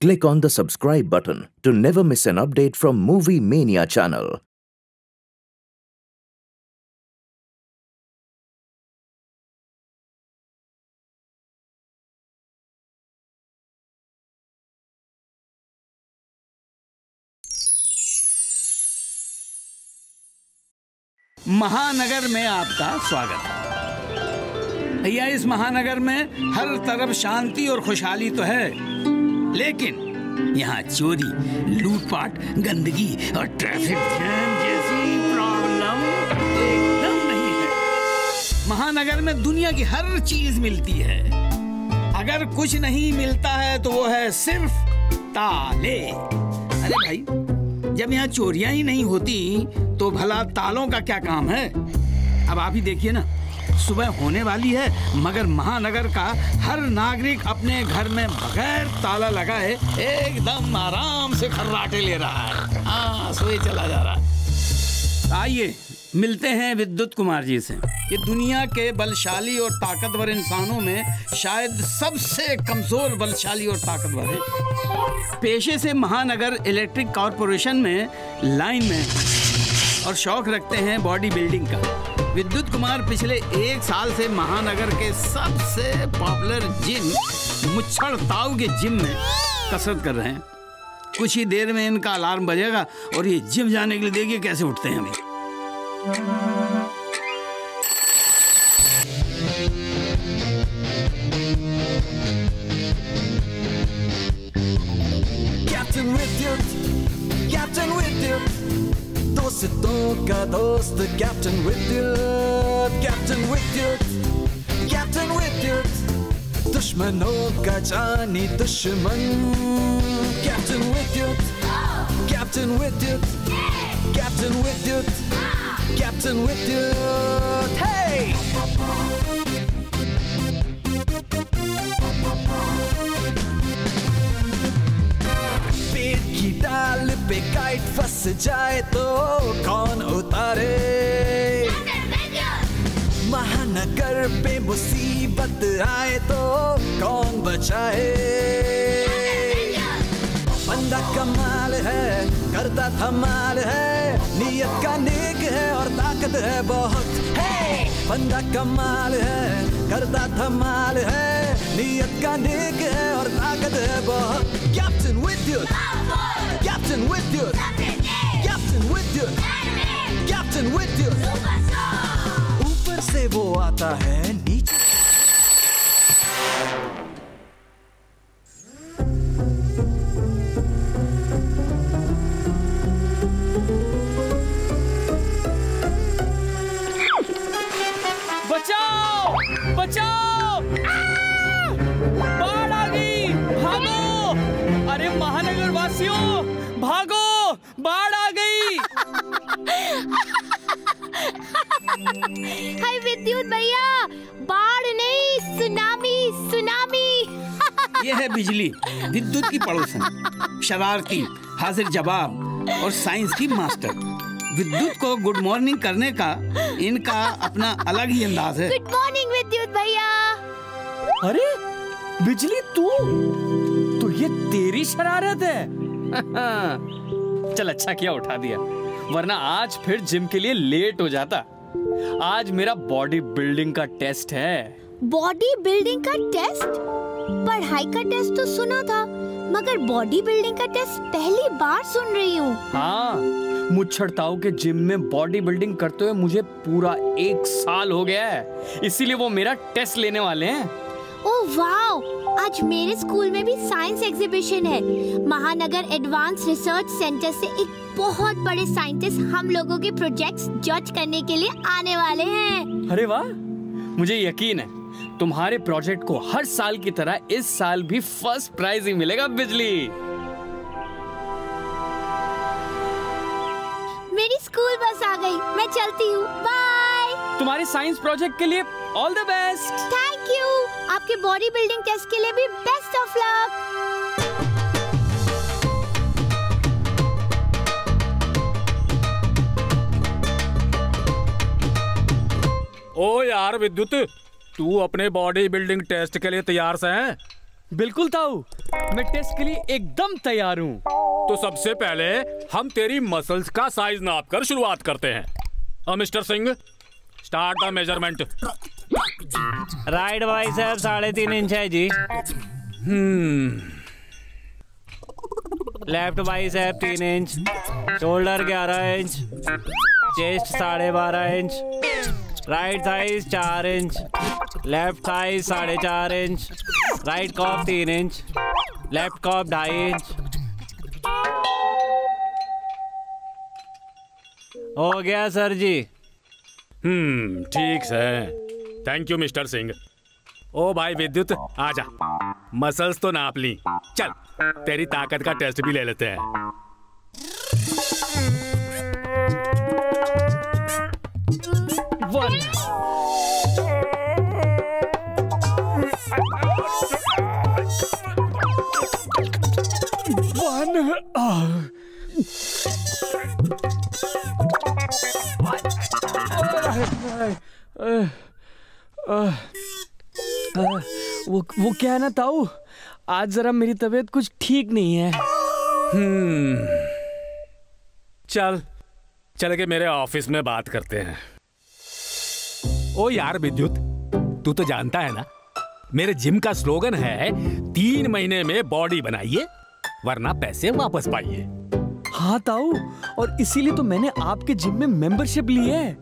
Click on the subscribe button to never miss an update from Movie Mania channel. महानगर में आपका स्वागत है भैया इस महानगर में हर तरफ़ शांति और खुशहाली तो है लेकिन यहाँ चोरी, लूटपाट, गंदगी और ट्रैफ़िक जैम जैसी प्रॉब्लम एकदम नहीं है। महानगर में दुनिया की हर चीज़ मिलती है। अगर कुछ नहीं मिलता है तो वो है सिर्फ़ ताले। अरे भाई, जब यहाँ चोरियाँ ही नहीं होती तो भला तालों का क्या काम है? अब आप ही देखिए ना। सुबह होने वाली है, मगर महानगर का हर नागरिक अपने घर में बगैर ताला लगाए एकदम आराम से खर्राटे ले रहा है। हाँ सोए चला जा रहा है। आइए, मिलते हैं विद्युत कुमार जी से। ये दुनिया के बलशाली और ताकतवर इंसानों में शायद सबसे कमज़ोर बलशाली और ताकतवर है। पेशे से महानगर इलेक्ट्रिक कॉरपोरेशन में लाइन में और शौक रखते हैं बॉडी बिल्डिंग का। विद्युत कुमार पिछले एक साल से महानगर के सबसे पॉपुलर जिम, मुच्छड़ ताऊ के जिम में कसरत कर रहे हैं। कुछ ही देर में इनका अलार्म बजेगा और ये जिम जाने के लिए देखिए कैसे उठते हैं अभी। het ook cadeaus. De Captain Whitbeard, Captain Whitbeard, Captain Whitbeard. Dus mijn ook uit aan niet tussen mijn. Captain you Captain Whitbeard, Captain Whitbeard, Captain Whitbeard, hey! Thank you. डाल पे काइट फंस जाए तो कौन उतारे? महानगर पे मुसीबत आए तो कौन बचाए? बंदा कमाल है, करता धमाल है, नियत का नेक है और ताकत है बहुत। बंदा कमाल है, करता धमाल है, नियत का नेक है और ताकत है बहुत। Captain Vidyut captain Vidyut captain Vidyut captain विद्युत ऊपर से वो आता है हाय विद्युत भैया बाढ़ नहीं सुनामी सुनामी। ये है बिजली विद्युत की पड़ोसन शरारती हाजिर जवाब और साइंस की मास्टर। विद्युत को गुड मॉर्निंग करने का इनका अपना अलग ही अंदाज है। गुड मॉर्निंग विद्युत भैया। अरे बिजली तू? तो ये तेरी शरारत है। चल अच्छा किया उठा दिया। वरना आज फिर जिम के लिए लेट हो जाता। आज मेरा बॉडी बिल्डिंग का टेस्ट है। बॉडी बिल्डिंग का टेस्ट? पढ़ाई का टेस्ट तो सुना था मगर बॉडी बिल्डिंग का टेस्ट पहली बार सुन रही हूँ। हाँ मुच्छड़ताओं के जिम में बॉडी बिल्डिंग करते हुए मुझे पूरा एक साल हो गया है। इसीलिए वो मेरा टेस्ट लेने वाले हैं। ओह वाओ आज मेरे स्कूल में भी साइंस एग्जीबिशन है। महानगर एडवांस रिसर्च सेंटर से एक बहुत बड़े साइंटिस्ट हम लोगों के प्रोजेक्ट्स जज करने के लिए आने वाले हैं। अरे वाह! मुझे यकीन है तुम्हारे प्रोजेक्ट को हर साल की तरह इस साल भी फ़र्स्ट प्राइज ही मिलेगा बिजली। मेरी स्कूल बस आ गई। मैं चलती हूँ। बाय तुम्हारे साइंस प्रोजेक्ट के लिए all the best thank you आपके बॉडी बिल्डिंग टेस्ट के लिए भी बेस्ट ऑफ़ लक ओ यार विद्युत तू अपने बॉडी बिल्डिंग टेस्ट के लिए तैयार से है? बिल्कुल ताऊ। मैं टेस्ट के लिए एकदम तैयार हूँ। तो सबसे पहले हम तेरी मसल्स का साइज़ नाप कर शुरुआत करते हैं। Mister Singh start the measurement right भाई साहब साढ़े तीन इंच है जी। लेफ़्ट भाई साहब तीन इंच शोल्डर ग्यारह इंच चेस्ट साढ़े बारह इंच राइट थाइस चार इंच लेफ़्ट थाइस साढ़े चार इंच राइट कॉप तीन इंच लेफ़्ट कॉप ढाई इंच हो गया सर जी। हम्म ठीक है थैंक यू मिस्टर सिंह ओ भाई विद्युत, आजा। मसल्स तो नाप ली। चल, तेरी ताकत का टेस्ट भी ले लेते हैं। वन वन वो वो क्या है ना ताऊ? आज जरा मेरी तबीयत कुछ ठीक नहीं है। चल चल के मेरे ऑफ़िस में बात करते हैं। ओ यार विद्युत तू तो जानता है ना मेरे जिम का स्लोगन है तीन महीने में बॉडी बनाइए वरना पैसे वापस पाइए। हाँ ताऊ और इसीलिए तो मैंने आपके जिम में मेंबरशिप ली है।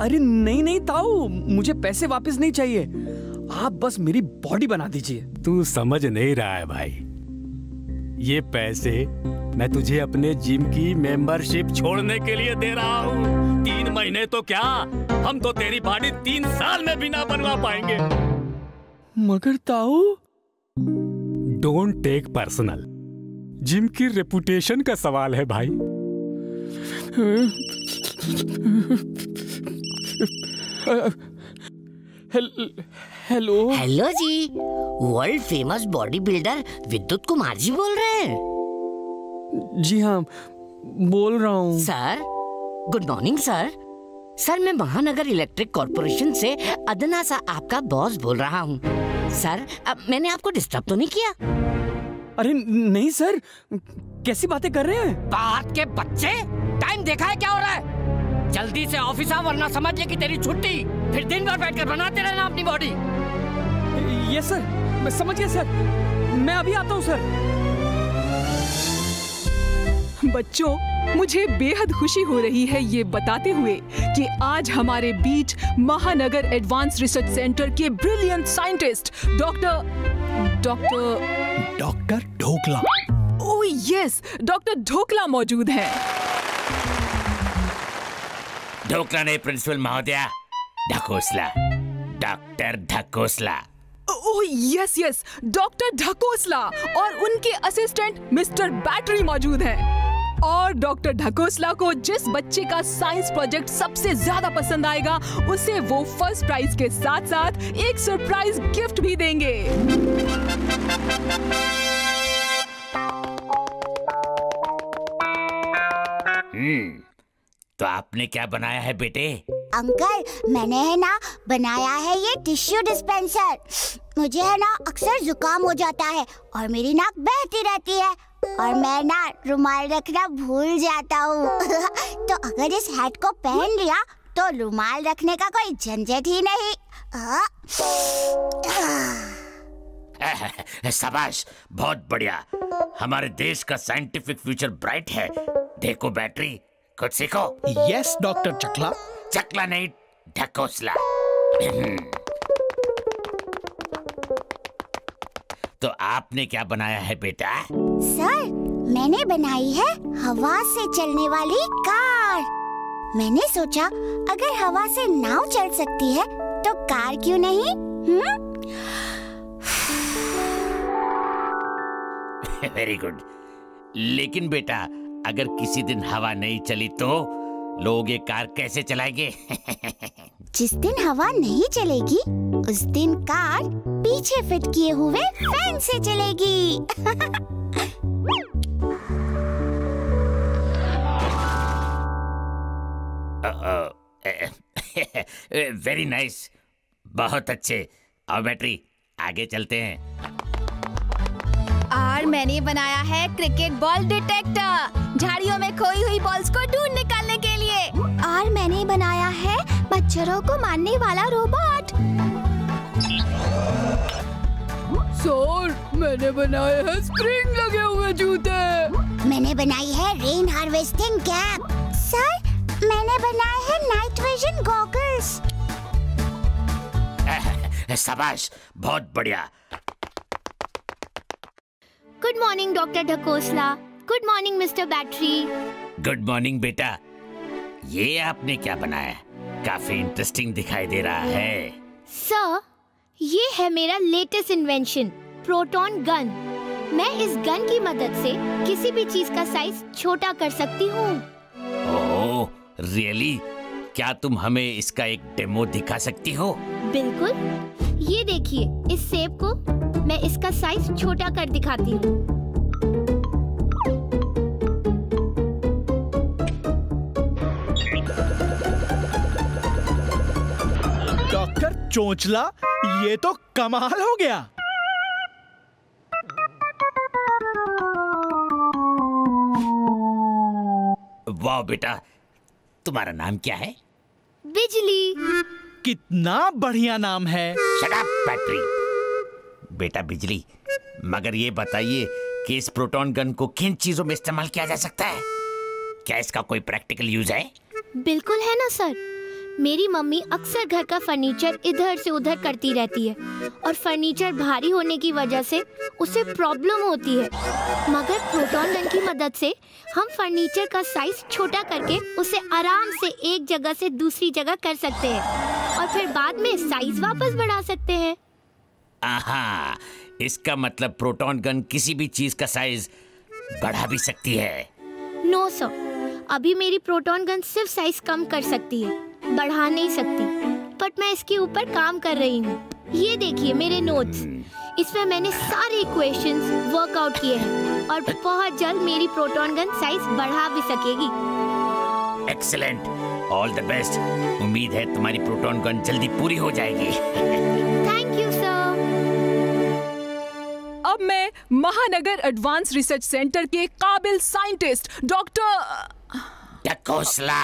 अरे नहीं नहीं ताऊ मुझे पैसे वापस नहीं चाहिए। आप बस मेरी बॉडी बना दीजिए। तू समझ नहीं रहा है भाई। ये पैसे मैं तुझे अपने जिम की मेंबरशिप छोड़ने के लिए दे रहा हूँ। तीन महीने तो क्या? हम तो तेरी बॉडी तीन साल में भी ना बनवा पाएँगे। मगर ताऊ। डोंट टेक पर्सनल जिम की रेपुटेशन का सवाल है भाई। Hello- hello? जी world famous body builder Vidyut Kumar ji बोल रहे हैं। जी हाँ बोल रहा हूँ। Sir good morning sir. Sir मैं महानगर इलेक्ट्रिक कॉर्पोरेशन से अदना सा आपका बॉस बोल रहा हूँ। सर अब मैंने आपको डिस्टर्ब तो नहीं किया? अरे नहीं सर। कैसी बातें कर रहे हैं? बात के बच्चे टाइम देखा है क्या हो रहा है? जल्दी से ऑफ़िस आ वरना समझ ले कि तेरी छुट्टी। फिर दिन भर बैठकर बनाते रहना अपनी बॉडी। ये सर। मैं समझ गया सर। मैं अभी आता हूँ सर। बच्चों मुझे बेहद खुशी हो रही है ये बताते हुए कि आज हमारे बीच महानगर एडवांस रिसर्च सेंटर के brilliant scientist doctor doctor doctor Dhokla. Oh yes doctor Dhokla मौजूद हैं। ढोकला नहीं प्रिंसिपल महोदया Dhakosla doctor Dhakosla. Oh yes yes doctor Dhakosla और उनके असिस्टेंट मिस्टर बैटरी मौजूद हैं। और डॉक्टर ढकोसला को जिस बच्चे का साइंस प्रोजेक्ट सबसे ज़्यादा पसंद आएगा उसे वो फ़र्स्ट प्राइज के साथ साथ एक सरप्राइज़ गिफ्ट भी देंगे। हम्म तो आपने क्या बनाया है बेटे? अंकल मैंने है ना बनाया है ये टिश्यू डिस्पेंसर। मुझे है ना अक्सर जुकाम हो जाता है और मेरी नाक बहती रहती है और मैं ना रुमाल रखना भूल जाता हूँ। तो अगर इस हैट को पहन लिया तो रुमाल रखने का कोई झंझट ही नहीं। आ, शाबाश बहुत बढ़िया। हमारे देश का साइंटिफिक फ्यूचर ब्राइट है। देखो बैटरी। कुछ सीखो। यस डॉक्टर चकला चकला नहीं ढकोसला। तो आपने क्या बनाया है बेटा? सर मैंने बनाई है हवा से चलने वाली कार। मैंने सोचा अगर हवा से नाव चल सकती है तो कार क्यों नहीं? हम्म? वेरी गुड लेकिन बेटा अगर किसी दिन हवा नहीं चली तो लोग ये कार कैसे चलाएँगे? जिस दिन हवा नहीं चलेगी उस दिन कार पीछे फिट किए हुए फ़ैन से चलेगी। वेरी नाइस बहुत अच्छे। आओ बैटरी आगे चलते हैं। और मैंने बनाया है क्रिकेट बॉल डिटेक्टर। झाड़ियों में खोई हुई बॉल्स को ढूंढ निकालने के लिए। और मैंने बनाया है मच्छरों को मारने वाला रोबोट सर मैंने बनाए हैं स्प्रिंग लगे हुए जूते। मैंने बनाई है रेन हार्वेस्टिंग कैप सर मैंने बनाए हैं नाइट विजन गॉगल्स शाबाश बहुत बढ़िया। Good morning doctor Dhakosla good morning mister battery good morning बेटा। ये आपने क्या बनाया? काफ़ी इंटरेस्टिंग दिखाई दे रहा है। सर ये है मेरा लेटेस्ट इन्वेंशन प्रोटॉन गन मैं इस गन की मदद से किसी भी चीज़ का साइज़ छोटा कर सकती हूँ। ओह रियली क्या तुम हमें इसका एक डेमो दिखा सकती हो? बिल्कुल। ये देखिए इस सेब को मैं इसका साइज़ छोटा कर दिखाती हूँ। डॉक्टर चोंचला ये तो कमाल हो गया। वाह बेटा तुम्हारा नाम क्या है? बिजली। कितना बढ़िया नाम है। Shut up, बैटरी बेटा बिजली। मगर ये बताइए कि इस प्रोटॉन गन को किन चीज़ों में इस्तेमाल किया जा सकता है? क्या इसका कोई प्रैक्टिकल यूज़ है? बिल्कुल है ना, सर। मेरी मम्मी अक्सर घर का फर्नीचर इधर से उधर करती रहती है और फर्नीचर भारी होने की वजह से उसे प्रॉब्लम होती है। मगर प्रोटॉन गन की मदद से हम फर्नीचर का साइज़ छोटा करके उसे आराम से एक जगह से दूसरी जगह कर सकते हैं और फिर बाद में साइज़ वापस बढ़ा सकते हैं। आहा इसका मतलब प्रोटॉन गन किसी भी चीज़ का साइज़ बढ़ा भी सकती है। नो no, सर अभी मेरी प्रोटॉन गन सिर्फ़ साइज़ कम कर सकती है बढ़ा नहीं सकती। बट मैं इसके ऊपर काम कर रही हूँ। ये देखिए मेरे नोट्स इसमें मैंने सारे इक्वेशंस वर्कआउट किए हैं और बहुत जल्द मेरी प्रोटॉन गन साइज़ बढ़ा भी सकेगी। एक्सीलेंट ऑल द बेस्ट उम्मीद है तुम्हारी प्रोटॉन गन जल्दी पूरी हो जाएगी। मैं महानगर एडवांस रिसर्च सेंटर के काबिल scientist doctor Dhakosla.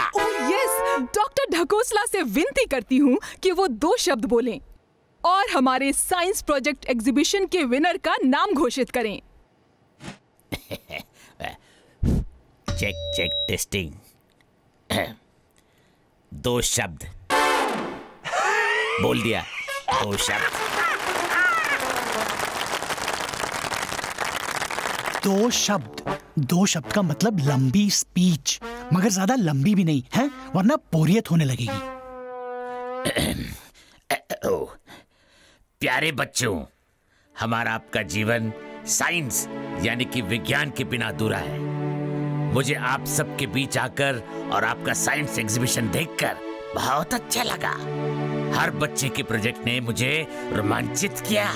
Yes doctor Dhakosla से विनती करती हूँ कि वो दो शब्द बोलें और हमारे साइंस प्रोजेक्ट एग्जीबिशन के विनर का नाम घोषित करें। Check check testing. दो शब्द। बोल दिया दो शब्द। दो शब्द दो शब्द का मतलब लंबी स्पीच मगर ज़्यादा लंबी भी नहीं, है? वरना बोरियत होने लगेगी। प्यारे बच्चों, हमारा आपका जीवन साइंस, यानी कि विज्ञान के बिना अधूरा है। मुझे आप सबके बीच आकर और आपका साइंस एग्जीबिशन देखकर बहुत अच्छा लगा। हर बच्चे के प्रोजेक्ट ने मुझे रोमांचित किया।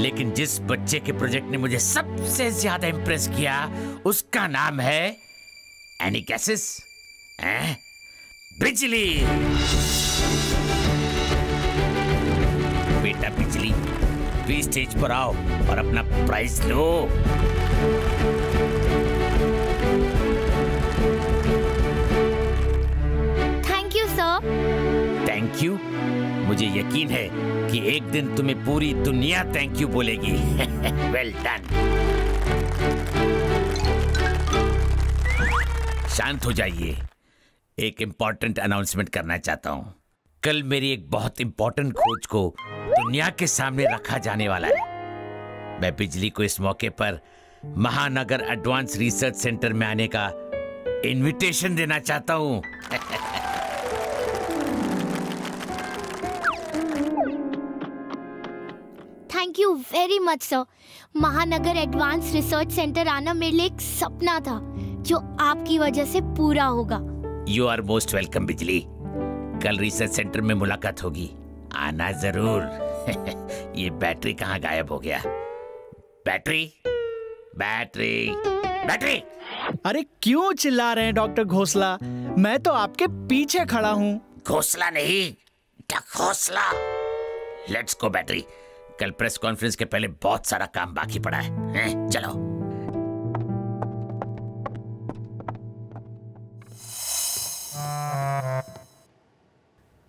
लेकिन जिस बच्चे के प्रोजेक्ट ने मुझे सबसे ज़्यादा इम्प्रेस किया उसका नाम है एनी कैसिस बिजली। बेटा बिजली प्लीज़ स्टेज पर आओ और अपना prize low. Thank you sir thank you मुझे यकीन है कि एक दिन तुम्हें पूरी दुनिया थैंक यू बोलेगी। वेल डन शांत हो जाइए। एक इंपॉर्टेंट अनाउंसमेंट करना चाहता हूँ। कल मेरी एक बहुत इम्पोर्टेंट खोज को दुनिया के सामने रखा जाने वाला है। मैं बिजली को इस मौके पर महानगर एडवांस रिसर्च सेंटर में आने का इनविटेशन देना चाहता हूँ। Thank you very much sir Mahanagar advance research centre आना मेरे लिए एक सपना था जो आपकी वजह से पूरा होगा। यू आर मोस्ट वेलकम बिजली कल रिसर्च सेंटर में मुलाकात होगी। आना ज़रूर। ये बैटरी कहाँ गायब हो गया? बैटरी? बैटरी? बैटरी! अरे क्यों चिल्ला रहे हैं डॉक्टर घोसला? मैं तो आपके पीछे खड़ा हूँ। घोसला नहीं ढकोसला लेट्स गो बैटरी। कल प्रेस कॉन्फ्रेंस के पहले बहुत सारा काम बाकी पड़ा है, हैं? चलो।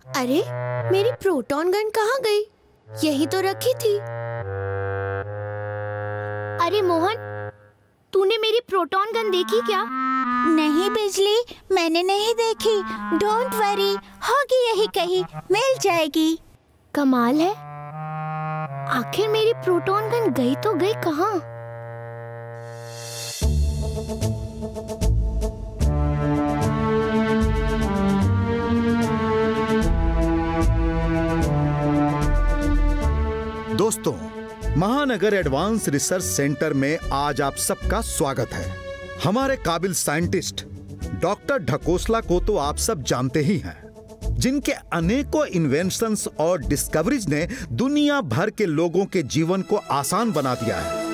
अरे मेरी प्रोटॉन गन कहाँ गई? यही तो रखी थी। अरे मोहन तूने मेरी प्रोटॉन गन देखी क्या? नहीं बिजली मैंने नहीं देखी। डोंट वरी होगी यही कहीं मिल जाएगी। कमाल है। आखिर मेरी प्रोटॉन गन गई तो गई कहाँ? दोस्तों, महानगर एडवांस रिसर्च सेंटर में आज आप सबका स्वागत है। हमारे काबिल साइंटिस्ट डॉक्टर ढकोसला को तो आप सब जानते ही हैं। जिनके अनेकों इन्वेंशंस और डिस्कवरीज ने दुनिया भर के लोगों के जीवन को आसान बना दिया है।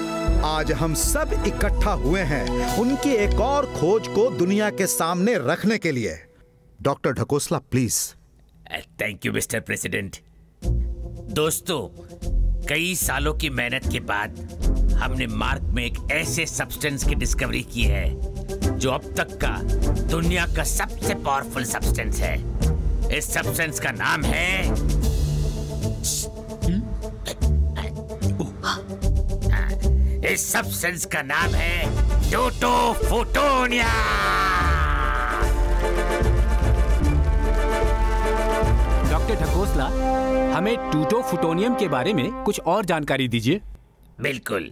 आज हम सब इकट्ठा हुए हैं उनकी एक और खोज को दुनिया के सामने रखने के लिए। Doctor Dhakosla please thank you mister president दोस्तों, कई सालों की मेहनत के बाद हमने मार्क में एक ऐसे सब्सटेंस की डिस्कवरी की है, जो अब तक का दुनिया का सबसे पावरफुल सब्सटेंस है। इस सब्सटेंस का नाम है इस सब्सटेंस का नाम है टोटो फोटोनिया डॉक्टर ढकोसला हमें टूटो फुटोनियम के बारे में कुछ और जानकारी दीजिए। बिल्कुल।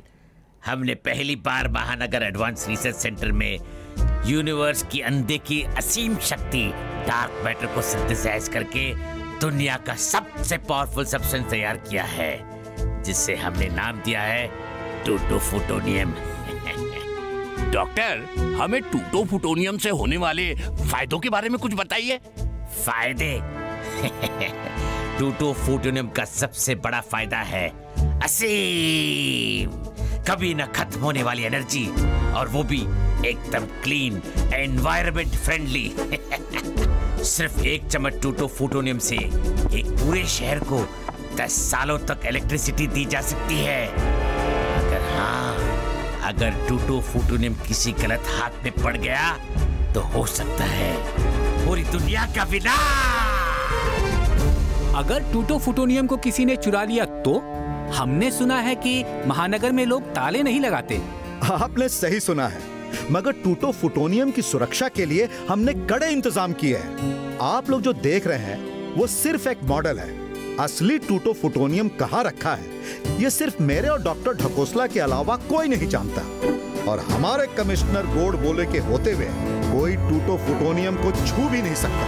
हमने पहली बार महानगर एडवांस रिसर्च सेंटर में यूनिवर्स की की असीम शक्ति डार्क मैटर को सिंथेसाइज करके दुनिया का सबसे पावरफुल सब्सटेंस तैयार किया है जिसे हमने नाम दिया है टूटो फुटोनियम डॉक्टर हमें टूटो फुटोनियम से होने वाले फायदों के बारे में कुछ बताइए। फ़ायदे? टूटो फुटोनियम का सबसे बड़ा फ़ायदा है असीम। कभी न खत्म होने वाली एनर्जी और वो भी एकदम क्लीन एनवायरमेंट फ्रेंडली सिर्फ़ एक चम्मच टूटो फूटोनियम से एक पूरे शहर को दस सालों तक इलेक्ट्रिसिटी दी जा सकती है। अगर हाँ अगर टूटो फूटोनियम किसी गलत हाथ में पड़ गया तो हो सकता है पूरी दुनिया का विनाश। अगर टूटो फूटोनियम को किसी ने चुरा लिया तो? हमने सुना है कि महानगर में लोग ताले नहीं लगाते। आपने सही सुना है। मगर टूटो फुटोनियम की सुरक्षा के लिए हमने कड़े इंतज़ाम किए हैं। आप लोग जो देख रहे हैं, वो सिर्फ़ एक मॉडल है। असली टूटो फुटोनियम कहाँ रखा है, ये सिर्फ़ मेरे और डॉक्टर ढकोसला के अलावा कोई नहीं जानता। और हमारे कमिश्नर बोर्ड बोले के होते हुए कोई टूटो फुटोनियम को छू भी नहीं सकता।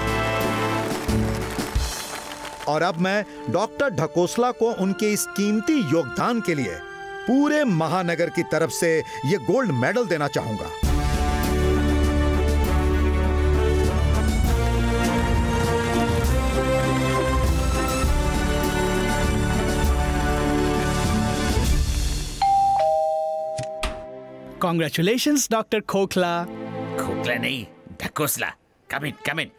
और अब मैं डॉक्टर ढकोसला को उनके इस कीमती योगदान के लिए पूरे महानगर की तरफ़ से ये गोल्ड मेडल देना चाहूँगा। कॉन्ग्रेचुलेशन डॉक्टर खोखला खोखला नहीं ढकोसला कम इन कम इन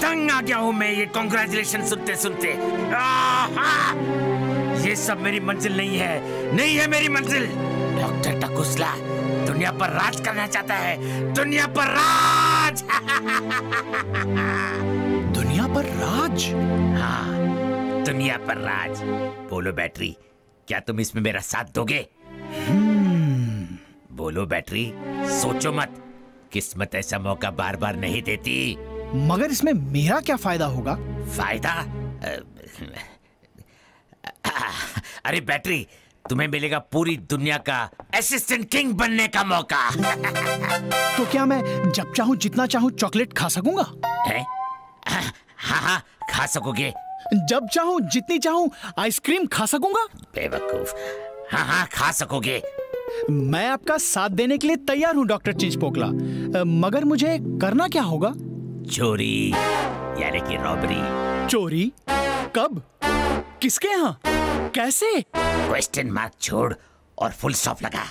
तंग आ गया हूँ मैं ये कॉन्ग्रेचुलेशन सुनते सुनते? ये सब मेरी मंजिल नहीं है। नहीं है मेरी मंजिल। डॉक्टर टकुसला, दुनिया पर राज करना चाहता है। दुनिया पर राज! दुनिया पर राज? हाँ दुनिया पर राज। बोलो बैटरी, क्या तुम इसमें मेरा साथ दोगे? बोलो बैटरी, सोचो मत। किस्मत ऐसा मौका बार बार नहीं देती। मगर इसमें मेरा क्या फ़ायदा होगा? फ़ायदा? अरे बैटरी तुम्हें मिलेगा पूरी दुनिया का असिस्टेंट किंग बनने का मौका। तो क्या मैं जब चाहूँ जितना चाहूँ चॉकलेट खा सकूँगा? है? हाँ हाँ खा सकोगे। जब चाहूँ जितनी चाहूँ आइसक्रीम खा सकूँगा? बेवकूफ़। हाँ हाँ खा सकोगे। मैं आपका साथ देने के लिए तैयार हूँ डॉक्टर चिंचपोकला मगर मुझे करना क्या होगा? चोरी यानी कि रॉबरी चोरी? कब? किसके यहाँ? कैसे? क्वेश्चन मार्क छोड़ और फुल स्टॉप लगा।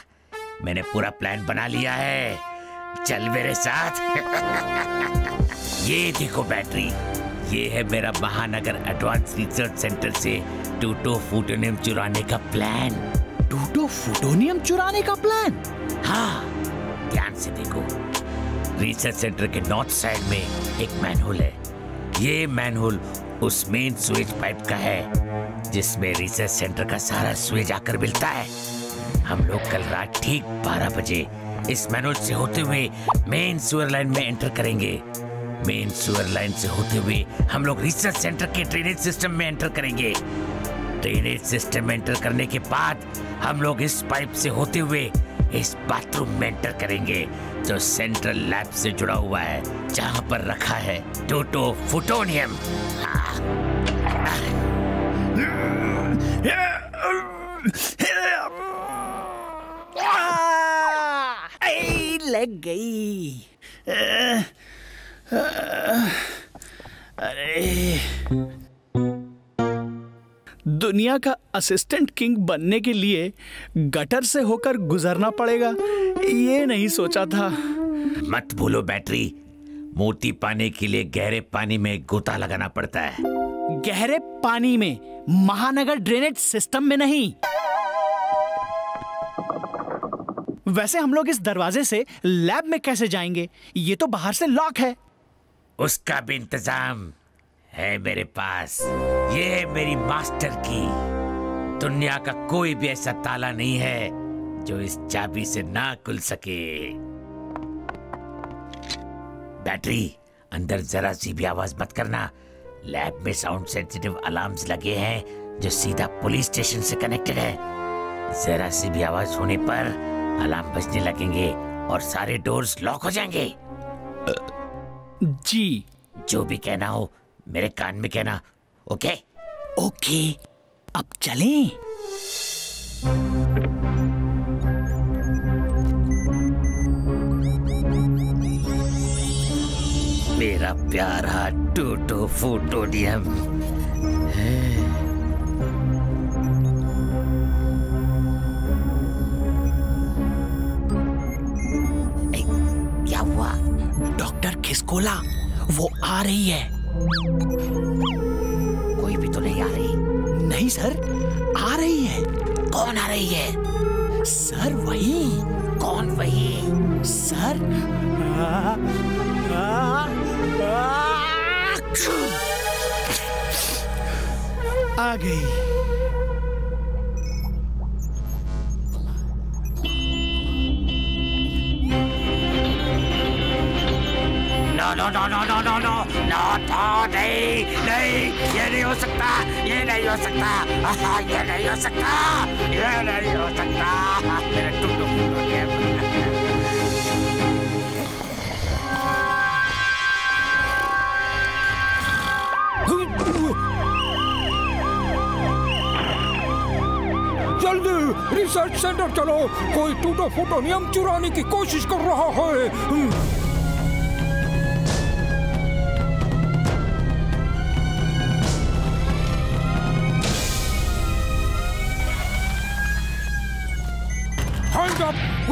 मैंने पूरा प्लान बना लिया है। चल मेरे साथ। ये देखो बैटरी ये है मेरा महानगर एडवांस रिसर्च सेंटर से टूटो फूटोनियम चुराने का प्लान टूटो फूटोनियम चुराने का प्लान हाँ ध्यान से देखो। रिसर्च सेंटर के नॉर्थ साइड में एक मैनहोल है। ये मैनहोल उस मेन स्विच पाइप का है, जिसमें रिसर्च सेंटर का सारा स्विच आकर मिलता है। हम लोग कल रात ठीक 12 बजे इस मैनहोल से होते हुए मेन सुअर लाइन में एंटर करेंगे। मेन सुअर लाइन से होते हुए हम लोग रिसर्च सेंटर के ड्रेनेज सिस्टम में एंटर करेंगे। ड्रेनेज सिस्टम में एंटर करने के बाद हम लोग इस पाइप से होते हुए इस बाथरूम में एंटर करेंगे, जो सेंट्रल लैब से जुड़ा हुआ है, जहाँ पर रखा है टोटो फुटोनियम। लग गई। अरे दुनिया का असिस्टेंट किंग बनने के लिए गटर से होकर गुजरना पड़ेगा। ये नहीं सोचा था। मत भूलो बैटरी। मोती पाने के लिए गहरे पानी में गोता लगाना पड़ता है। गहरे पानी में? महानगर ड्रेनेज सिस्टम में नहीं। वैसे हम लोग इस दरवाजे से लैब में कैसे जाएँगे? ये तो बाहर से लॉक है। उसका भी इंतज़ाम। है मेरे पास। ये है मेरी मास्टर की। दुनिया का कोई भी ऐसा ताला नहीं है जो इस चाबी से ना खुल सके। बैटरी अंदर जरा सी भी आवाज़ मत करना। लैब में साउंड सेंसिटिव अलार्म्स लगे हैं जो सीधा पुलिस स्टेशन से कनेक्टेड है। जरा सी भी आवाज़ होने पर अलार्म बजने लगेंगे और सारे डोर्स लॉक हो जाएँगे। जी। जो भी कहना हो मेरे कान में कहना ओके? ओके अब चलें। मेरा प्यारा टूटो फूटोनियम क्या हुआ? डॉक्टर खिसकोला वो आ रही है। कोई भी तो नहीं आ रही नहीं सर आ रही है कौन आ रही है सर वही कौन वही सर आ, आ, आ, आ गई no no no no no no not नहीं नहीं ये नहीं हो सकता ये नहीं हो सकता ये नहीं हो सकता ये नहीं हो सकता मेरे टुकड़ो जल्दी रिसर्च सेंटर चलो। कोई टूटो फूटो नियम चुराने की कोशिश कर रहा है। हम्म।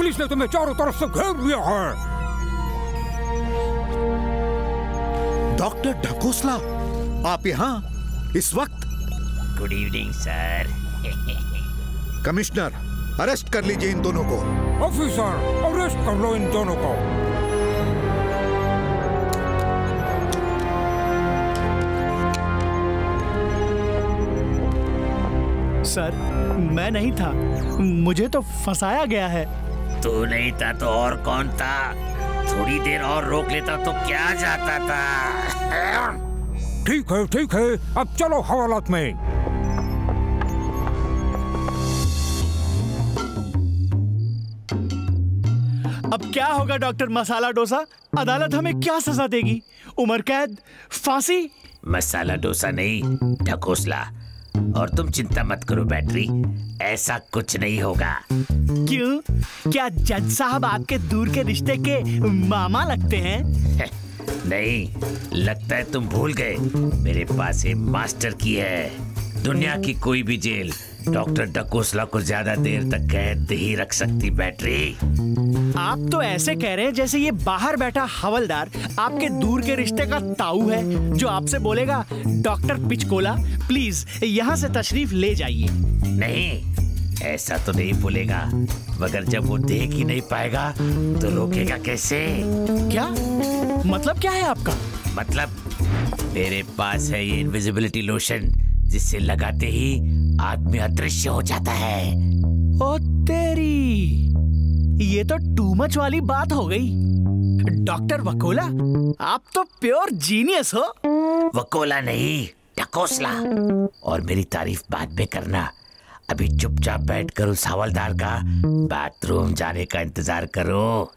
पुलिस ने तुम्हें चारों तरफ़ से घेर लिया है डॉक्टर ढकोसला आप यहाँ इस वक्त good evening sir commissioner arrest कर लीजिए इन दोनों को ऑफिसर अरेस्ट कर लो इन दोनों को सर मैं नहीं था। मुझे तो फंसाया गया है। तू नहीं था तो और कौन था? थोड़ी देर और रोक लेता तो क्या जाता था? ठीक है ठीक है अब चलो हवालात में। अब क्या होगा डॉक्टर मसाला डोसा? अदालत हमें क्या सजा देगी? उम्र कैद फांसी? मसाला डोसा नहीं ढकोसला। और तुम चिंता मत करो बैटरी। ऐसा कुछ नहीं होगा। क्यों? क्या जज साहब आपके दूर के रिश्ते के मामा लगते हैं? नहीं लगता है तुम भूल गए। मेरे पास ये मास्टर की है। दुनिया की कोई भी जेल डॉक्टर डकोसला को ज़्यादा देर तक कैद ही रख सकती बैटरी। आप तो ऐसे कह रहे हैं जैसे ये बाहर बैठा हवलदार आपके दूर के रिश्ते का ताऊ है जो आपसे बोलेगा डॉक्टर पिचकोला प्लीज़ यहाँ से तशरीफ़ ले जाइए। नहीं ऐसा तो नहीं बोलेगा। मगर जब वो देख ही नहीं पाएगा तो रोकेगा कैसे? क्या? मतलब क्या है आपका? मतलब मेरे पास है ये इनविजिबिलिटी लोशन जिससे लगाते ही आदमी अदृश्य हो जाता है। ओ तेरी, ये तो टू मच वाली बात हो गई। डॉक्टर वकोला, आप तो प्योर जीनियस हो। वकोला नहीं टकोसला और मेरी तारीफ़ बाद में करना। अभी चुपचाप बैठकर उस हवलदार का बाथरूम जाने का इंतज़ार करो।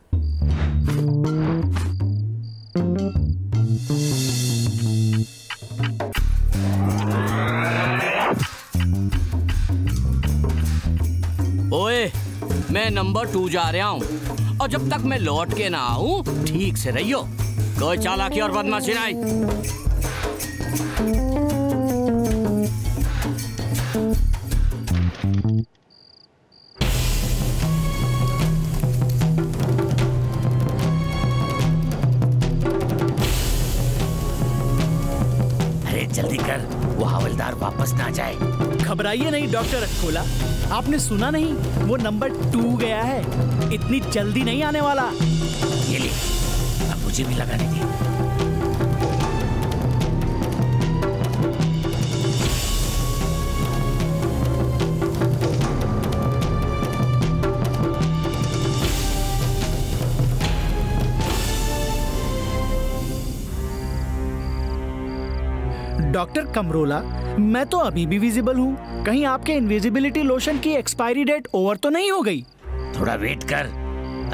मैं नंबर टू जा रहा हूँ। और जब तक मैं लौट के ना आऊँ, ठीक से रहियो। कोई चालाकी और बदमाशी नहीं। अरे जल्दी कर, वो हवलदार वापस ना जाए। घबराइए नहीं, डॉक्टर। अटकोला आपने सुना नहीं? वो नंबर टू गया है। इतनी जल्दी नहीं आने वाला। ये ले। अब मुझे भी लगा दी डॉक्टर कमरोला मैं तो अभी भी विजिबल हूँ। कहीं आपके इनविजिबिलिटी लोशन की एक्सपायरी डेट ओवर तो नहीं हो गई? थोड़ा वेट कर।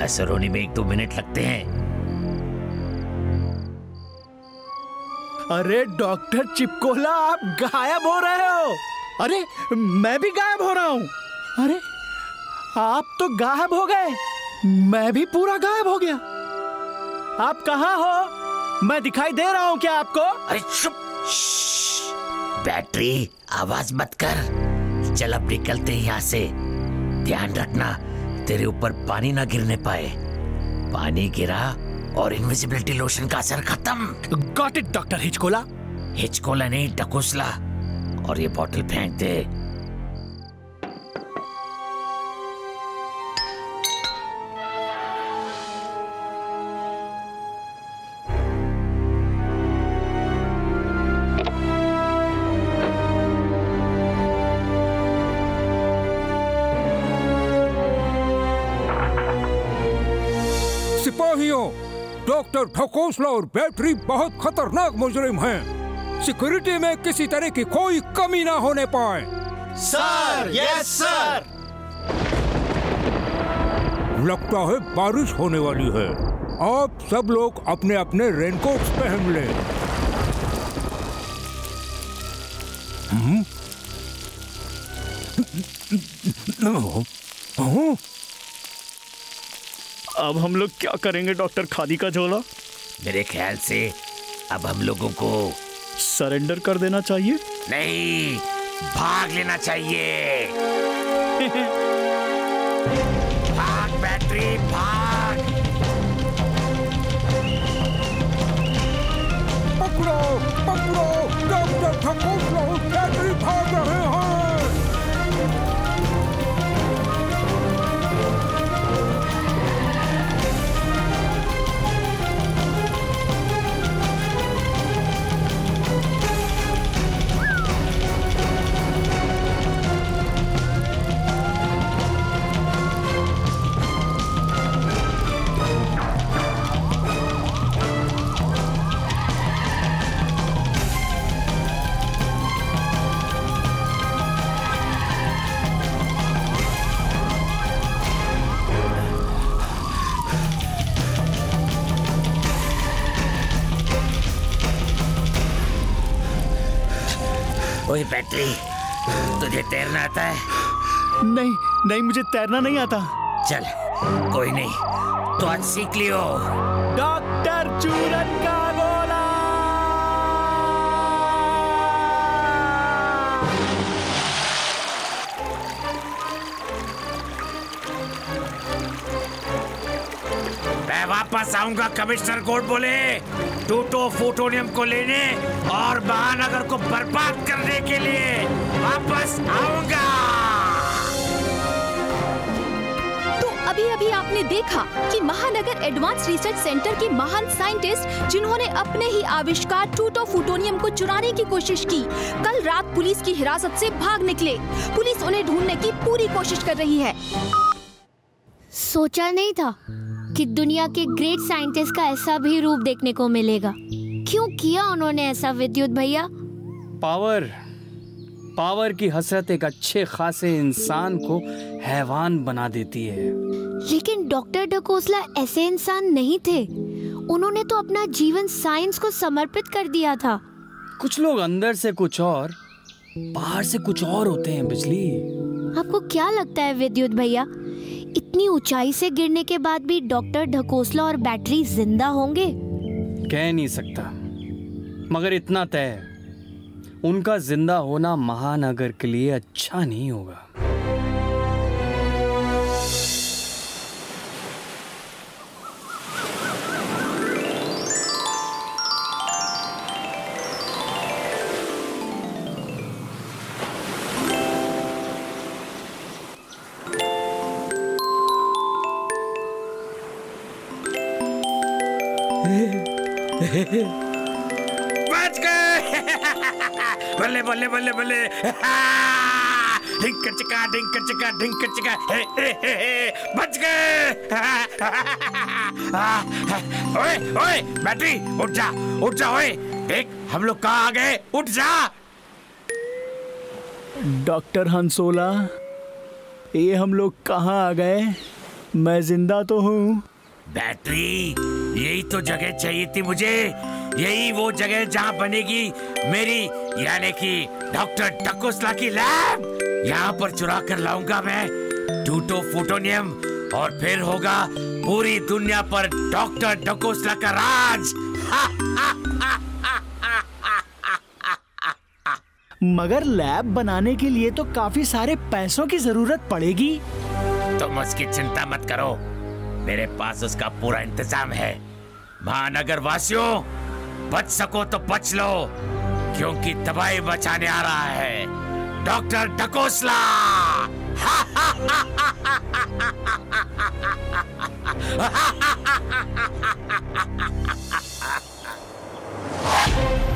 असर होने में एक दो मिनट लगते हैं। अरे डॉक्टर चिपकोला आप गायब हो रहे हो। अरे मैं भी गायब हो रहा हूँ। अरे आप तो गायब हो गए। मैं भी पूरा गायब हो गया। आप कहाँ हो? मैं दिखाई दे रहा हूँ क्या आपको? अरे चुप। बैटरी आवाज़ मत कर। चल अब निकलते हैं यहाँ से। ध्यान रखना तेरे ऊपर पानी ना गिरने पाए। पानी गिरा और इनविजिबिलिटी लोशन का असर खत्म। Got it doctor Hichkola Hichkola नहीं डकोसला और ये बॉटल फेंक दे। डॉक्टर ढकोसला और बैटरी बहुत खतरनाक मुजरिम हैं। सिक्योरिटी में किसी तरह की कोई कमी ना होने पाए। Sir yes sir. लगता है बारिश होने वाली है। आप सब लोग अपने अपने रेनकोट पहन लें। हम्म? अब हम लोग क्या करेंगे डॉक्टर खादी का झोला? मेरे ख्याल से अब हम लोगों को सरेंडर कर देना चाहिए। नहीं भाग लेना चाहिए। भाग बैटरी भाग। पकड़ो पकड़ो डॉक्टर बैटरी भाग रहे कोई बैटरी? तुझे तैरना आता है? नहीं नहीं मुझे तैरना नहीं आता। चल कोई नहीं। तो आज सीख लियो। डॉक्टर चूरन का मैं वापस आऊँगा कमिश्नर कोर्ट बोले। टूटो फूटोनियम को लेने और महानगर को बर्बाद करने के लिए वापस आऊँगा। तो अभी अभी आपने देखा कि महानगर एडवांस रिसर्च सेंटर के महान साइंटिस्ट जिन्होंने अपने ही आविष्कार टूटो फूटोनियम को चुराने की कोशिश की कल रात पुलिस की हिरासत से भाग निकले। पुलिस उन्हें ढूँढने की पूरी कोशिश कर रही है। सोचा नहीं था। कि दुनिया के ग्रेट साइंटिस्ट का ऐसा भी रूप देखने को मिलेगा। क्यों किया उन्होंने ऐसा विद्युत भैया? पावर पावर की हसरत एक अच्छे खासे इंसान को हैवान बना देती है। लेकिन डॉक्टर डकोसला ऐसे इंसान नहीं थे। उन्होंने तो अपना जीवन साइंस को समर्पित कर दिया था। कुछ लोग अंदर से कुछ और बाहर से कुछ और होते हैं बिजली। आपको क्या लगता है विद्युत भैया? इतनी ऊंचाई से गिरने के बाद भी डॉक्टर ढकोसला और बैटरी ज़िंदा होंगे? कह नहीं सकता। मगर इतना तय उनका ज़िंदा होना महानगर के लिए अच्छा नहीं होगा। बल्ले बल्ले बल्ले। ढिंक चिका ढिंक चिका ढिंक चिका। हे हे हे हे बच गए। ओए ओए बैटरी उठ जा उठ जा ओए। देख हम लोग कहाँ आ गए? उठ जा। डॉक्टर हंसोला ये हम लोग कहाँ आ गए? मैं ज़िंदा तो हूँ। बैटरी यही तो जगह चाहिए थी मुझे। यही वो जगह जहाँ बनेगी मेरी यानी कि डॉक्टर टकोसला की लैब। यहाँ पर चुरा कर लाऊँगा मैं टूटो फूटोनियम और फिर होगा पूरी दुनिया पर डॉक्टर डकोसला का राज। हा, हा, हा, मगर लैब बनाने के लिए तो काफ़ी सारे पैसों की ज़रूरत पड़ेगी। तुम उसकी चिंता मत करो। मेरे पास उसका पूरा इंतज़ाम है। महानगर वासियों बच सको तो बच लो। क्योंकि तबाही बचाने आ रहा है। डॉक्टर डकोसला! अरे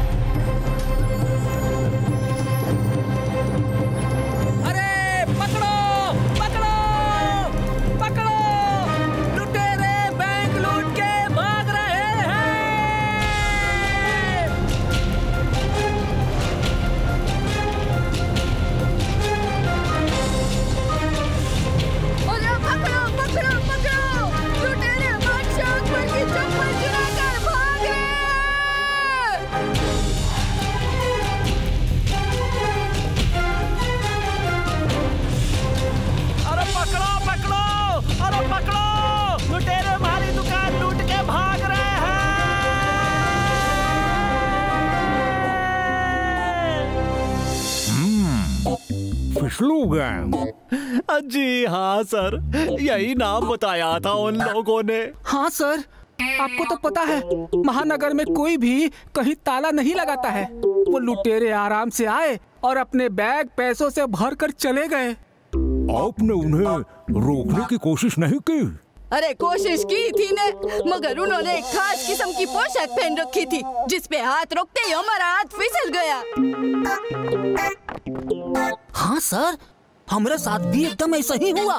फिसलू जी हाँ सर। यही नाम बताया था उन लोगों ने। हाँ सर। आपको तो पता है महानगर में कोई भी कहीं ताला नहीं लगाता है। वो लुटेरे आराम से आए और अपने बैग पैसों से भर कर चले गए। आपने उन्हें रोकने की कोशिश नहीं की? अरे कोशिश की थी ने मगर उन्होंने एक खास किस्म की पोशाक पहन रखी थी जिस पे हाथ रोकते ही हमारा हाथ फिसल गया। हाँ सर हमारे साथ भी एकदम ऐसा ही हुआ।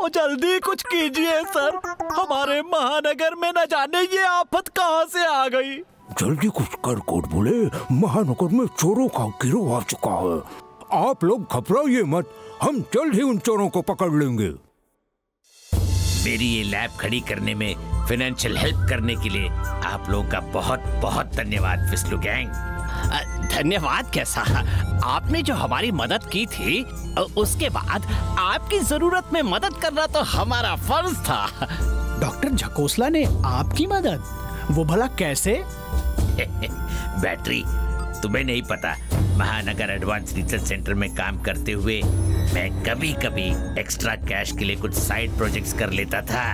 ओ जल्दी कुछ कीजिए सर। हमारे महानगर में न जाने ये आफत कहाँ से आ गई? जल्दी कुछ कर कोट बोले महानगर में चोरों का गिरोह आ चुका है। आप लोग घबराइए मत हम जल्द ही उन चोरों को पकड़ लेंगे। मेरी ये लैब खड़ी करने में फाइनेंशियल हेल्प करने के लिए आप लोगों का बहुत बहुत धन्यवाद फिसलू गैंग धन्यवाद कैसा? आपने जो हमारी मदद की थी उसके बाद आपकी ज़रूरत में मदद करना तो हमारा फ़र्ज़ था। डॉक्टर झकोसला ने आपकी मदद? वो भला कैसे? बैटरी तुम्हें नहीं पता महानगर एडवांस रिसर्च सेंटर में काम करते हुए मैं कभी कभी एक्स्ट्रा कैश के लिए कुछ साइड प्रोजेक्ट्स कर लेता था।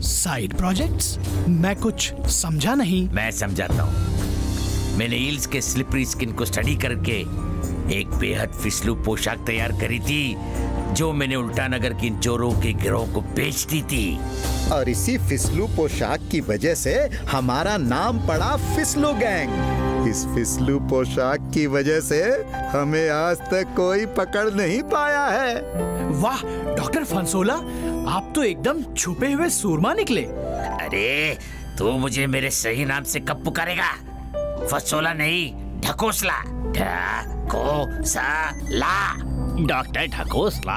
Side projects? मैं कुछ समझा नहीं। मैं समझाता हूँ। मैंने ईल्स के स्लिपरी स्किन को स्टडी करके एक बेहद फिसलू पोशाक तैयार करी थी जो मैंने उल्टा नगर के चोरों के गिरोह को बेच दी थी। और इसी फिसलू पोशाक की वजह से हमारा नाम पड़ा फिसलू गैंग। इस फिसलू पोशाक की वजह से हमें आज तक कोई पकड़ नहीं पाया है। वाह डॉक्टर फंसोला आप तो एकदम छुपे हुए सूरमा निकले। अरे तू मुझे मेरे सही नाम से कब पुकारेगा? फसोला नहीं ढकोसला। डॉक्टर ढकोसला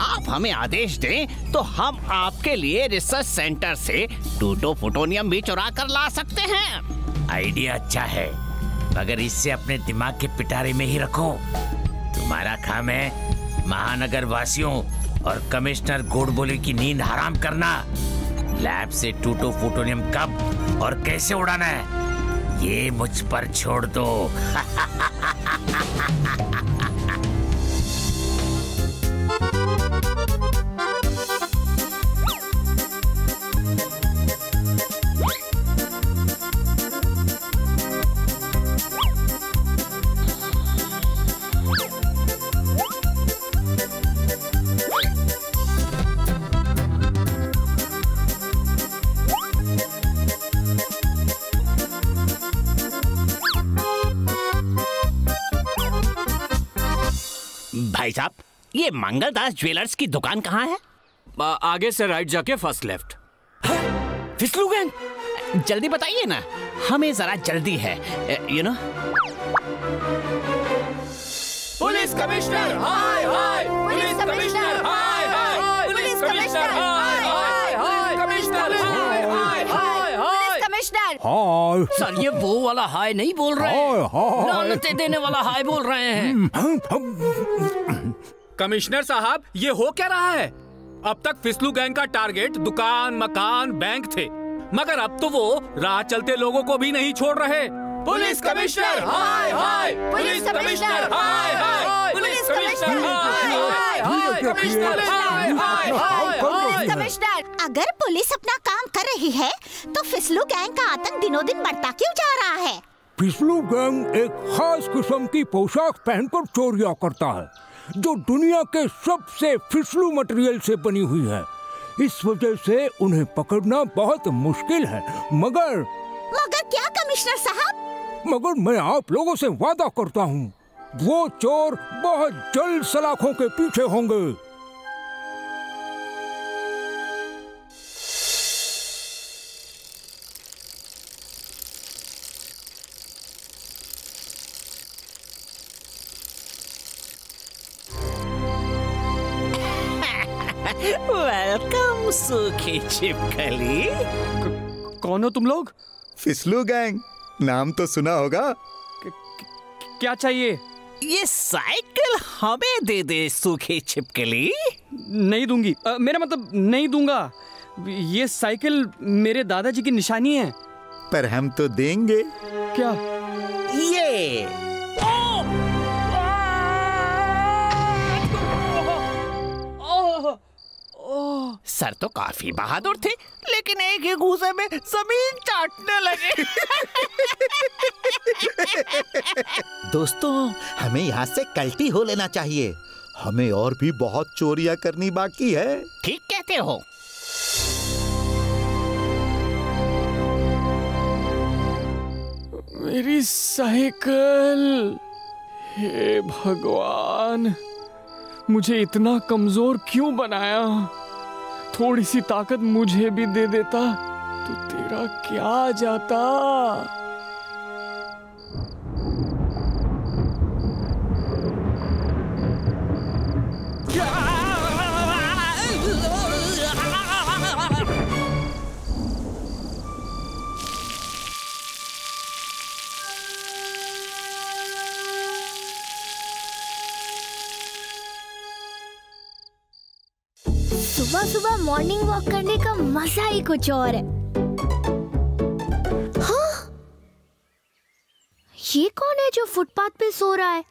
आप हमें आदेश दें तो हम आपके लिए रिसर्च सेंटर से टूटो फुटोनियम भी चुरा कर ला सकते हैं। आइडिया अच्छा है मगर इससे अपने दिमाग के पिटारे में ही रखो। तुम्हारा काम है महानगर वासियों और कमिश्नर गोडबोले की नींद हराम करना। लैब से टूटो फुटोनियम कब और कैसे उड़ाना है? ये मुझ पर छोड़ दो। भाई साहब ये मंगलदास ज्वेलर्स की दुकान कहाँ है? आ, आगे से राइट जाके फ़र्स्ट लेफ़्ट। फिसलू गैंग जल्दी बताइए ना हमें जरा जल्दी है यू नो पुलिस कमिश्नर हाय हाय! पुलिस कमिश्नर हाय हाय पुलिस कमिश्नर हाय हाय हाय! कमिश्नर हाय हाय हाय पुलिस कमिश्नर! हाय! सर ये वो वाला हाय नहीं बोल रहे हैं। हाय। लानतें देने वाला हाय बोल रहे हैं। कमिश्नर साहब ये हो क्या रहा है अब तक फिसलू गैंग का टारगेट दुकान मकान बैंक थे मगर अब तो वो राह चलते लोगों को भी नहीं छोड़ रहे पुलिस कमिश्नर हाय हाय पुलिस कमिश्नर हाय हाय पुलिस कमिश्नर हाय हाय कमिश्नर हाय हाय हाय पुलिस कमिश्नर अगर पुलिस अपना काम कर रही है तो फिसलू गैंग का आतंक दिनों दिन बढ़ता क्यों जा रहा है फिसलू गैंग एक खास किस्म की पोशाक पहनकर चोरियाँ करता है जो दुनिया के सबसे फिसलू मटेरियल से बनी हुई है। इस वजह से उन्हें पकड़ना बहुत मुश्किल है मगर मगर क्या कमिश्नर साहब? मगर मैं आप लोगों से वादा करता हूँ वो चोर बहुत जल्द सलाखों के पीछे होंगे। सूखी छिपकली। कौन हो तुम लोग? फिसलू गैंग। नाम तो सुना होगा। क्या चाहिए? ये साइकिल हमें दे दे सूखी छिपकली। नहीं दूँगी। अ, मेरा मतलब नहीं दूँगा। ये साइकिल मेरे दादाजी की निशानी है। पर हम तो देंगे। क्या? ये सर तो काफ़ी बहादुर थे लेकिन एक ही घूसे में ज़मीन चाटने लगे। दोस्तों हमें यहाँ से कल्टी हो लेना चाहिए। हमें और भी बहुत चोरियाँ करनी बाकी है। ठीक कहते हो। मेरी साइकिल। हे भगवान मुझे इतना कमज़ोर क्यों बनाया? थोड़ी सी ताकत मुझे भी दे देता तो तेरा क्या जाता? मॉर्निंग वॉक करने का मज़ा ही कुछ और है। हाँ? ये कौन है जो फुटपाथ पे सो रहा है?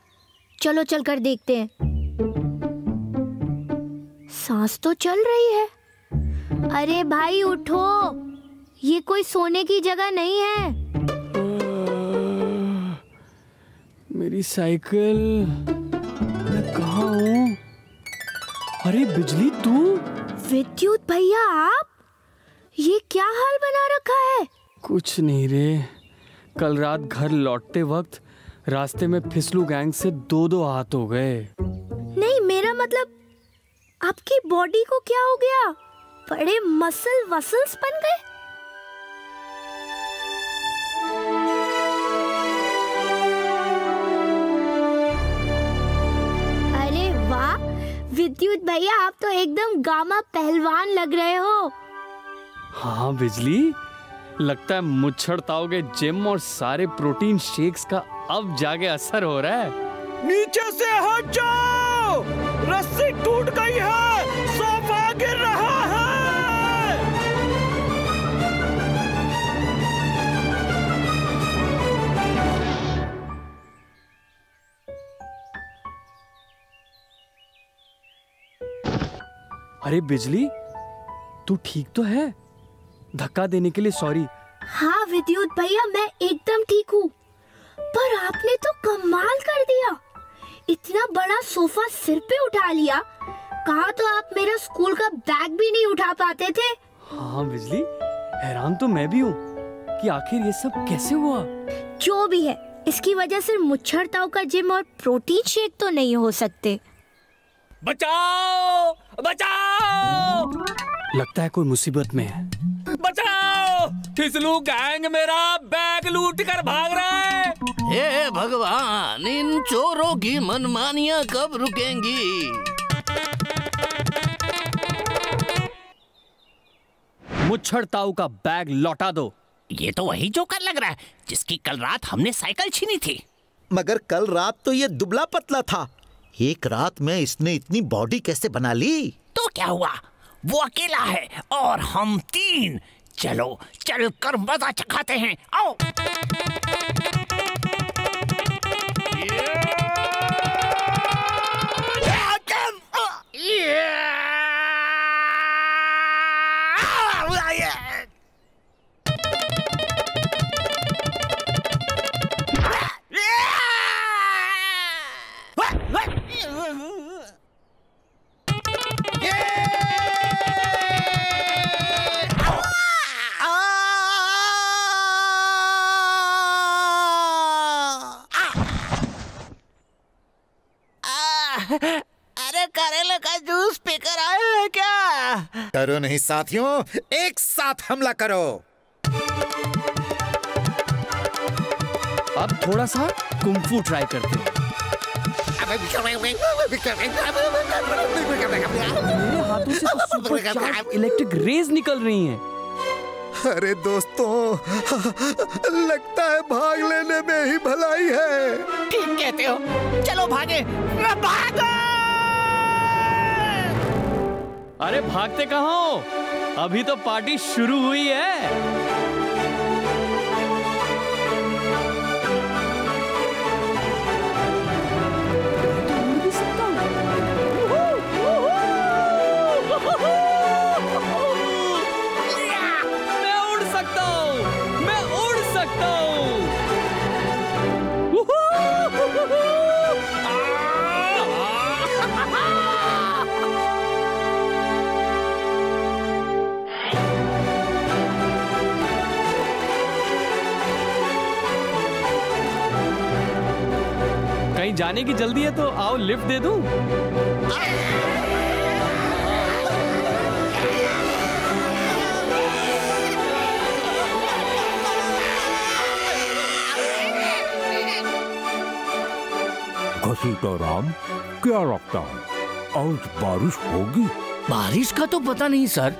चलो चल कर देखते हैं। सांस तो चल रही है। अरे भाई उठो। ये कोई सोने की जगह नहीं है। आ, मेरी साइकिल। मैं कहाँ हूँ? अरे बिजली तू? विद्युत भैया आप? ये क्या हाल बना रखा है? कुछ नहीं रे। कल रात घर लौटते वक्त रास्ते में फिसलू गैंग से दो दो हाथ हो गए। नहीं मेरा मतलब आपकी बॉडी को क्या हो गया? बड़े मसल वसल्स बन गए? विद्युत भैया आप तो एकदम गामा पहलवान लग रहे हो। हाँ बिजली। लगता है मुच्छड़ के जिम और सारे प्रोटीन शेक्स का अब जागे असर हो रहा है। नीचे से हट जाओ! रस्सी टूट गई है सोफा गिर रहा अरे बिजली तू ठीक तो है? धक्का देने के लिए सॉरी हाँ विद्युत भैया मैं एकदम ठीक हूँ। पर आपने तो कमाल कर दिया। इतना बड़ा सोफा सिर पे उठा लिया। कहा तो आप मेरा स्कूल का बैग भी नहीं उठा पाते थे। हाँ बिजली हैरान तो मैं भी हूँ कि आखिर ये सब कैसे हुआ? जो भी है इसकी वजह से मुच्छर ताव का जिम और प्रोटीन शेक तो नहीं हो सकते। बचाओ बचाओ। लगता है कोई मुसीबत में है। बचाओ फिसलू गैंग मेरा बैग लूट कर भाग रहा है हे भगवान इन चोरों की मनमानियाँ कब रुकेंगी? मुच्छड़ ताऊ का बैग लौटा दो। ये तो वही जोकर लग रहा है जिसकी कल रात हमने साइकिल छीनी थी। मगर कल रात तो ये दुबला पतला था। एक रात में इसने इतनी बॉडी कैसे बना ली? तो क्या हुआ? वो अकेला है और हम तीन। चलो चल कर मज़ा चखाते हैं। आओ। अरे करेले का जूस पीकर आए हैं क्या? डरो नहीं साथियों एक साथ हमला करो। अब थोड़ा सा कुंफू ट्राई करते हैं। मेरे हाथों से तो सुपर इलेक्ट्रिक रेज निकल रही हैं। अरे दोस्तों लगता है भाग लेने में ही भलाई है। ठीक कहते हो। चलो भागे। भागो! अरे भागते कहा हो? अभी तो पार्टी शुरू हुई है। कहीं जाने की जल्दी है तो आओ लिफ्ट दे दूँ? घसीटा राम क्या लगता है आज बारिश होगी? बारिश का तो पता नहीं सर।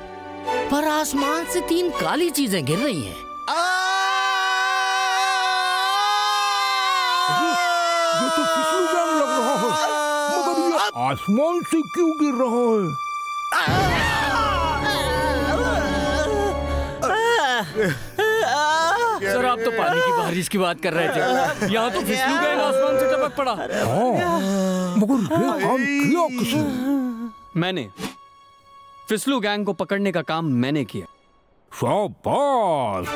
पर आसमान से तीन काली चीज़ें गिर रही हैं। आसमान से क्यों गिर रहा है? सर आप तो पानी की बारिश की बात कर रहे थे। यहाँ तो फिसलू गए आसमान से टपक पड़ा। हाँ, मगर ये काम किया किसने? मैंने। फिसलू गैंग को पकड़ने का काम मैंने किया। शाबाश।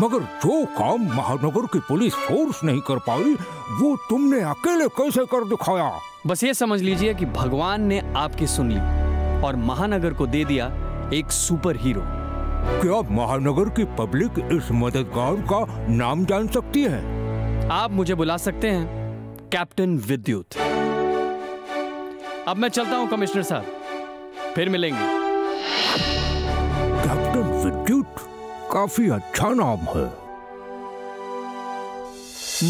मगर जो काम महानगर की पुलिस फोर्स नहीं कर पाई वो तुमने अकेले कैसे कर दिखाया? बस ये समझ लीजिए कि भगवान ने आपकी सुन ली और महानगर को दे दिया एक सुपर हीरो क्या महानगर की पब्लिक इस मददगार का नाम जान सकती है? आप मुझे बुला सकते हैं कैप्टन विद्युत। अब मैं चलता हूँ कमिश्नर साहब। फिर मिलेंगे। कैप्टन विद्युत? काफ़ी अच्छा नाम है।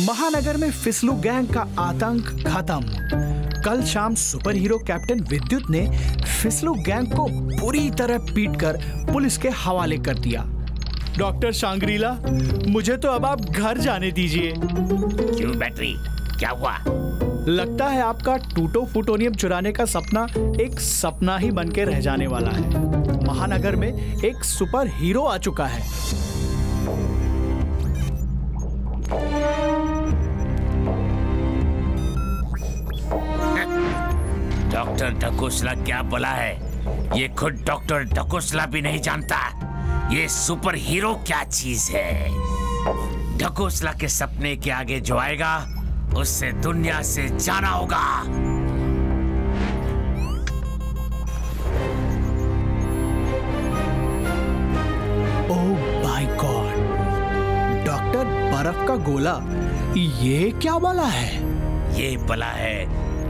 महानगर में फिसलू गैंग का आतंक खत्म। कल शाम सुपर हीरो कैप्टन विद्युत ने फिसलू गैंग को बुरी तरह पीटकर पुलिस के हवाले कर दिया। डॉक्टर शांग्रीला मुझे तो अब आप घर जाने दीजिए। क्यों बैटरी? क्या हुआ? लगता है आपका टूटो फुटोनियम चुराने का सपना एक सपना ही बन के रह जाने वाला है। महानगर में एक सुपर हीरो आ चुका है। डॉक्टर ढकोसला क्या बोला है? ये खुद डॉक्टर ढकोसला भी नहीं जानता। ये सुपर हीरो क्या चीज़ है? ढकोसला के सपने के आगे जो आएगा, उससे दुनिया से जाना होगा। बर्फ़ का गोला ये क्या वाला है? ये बला है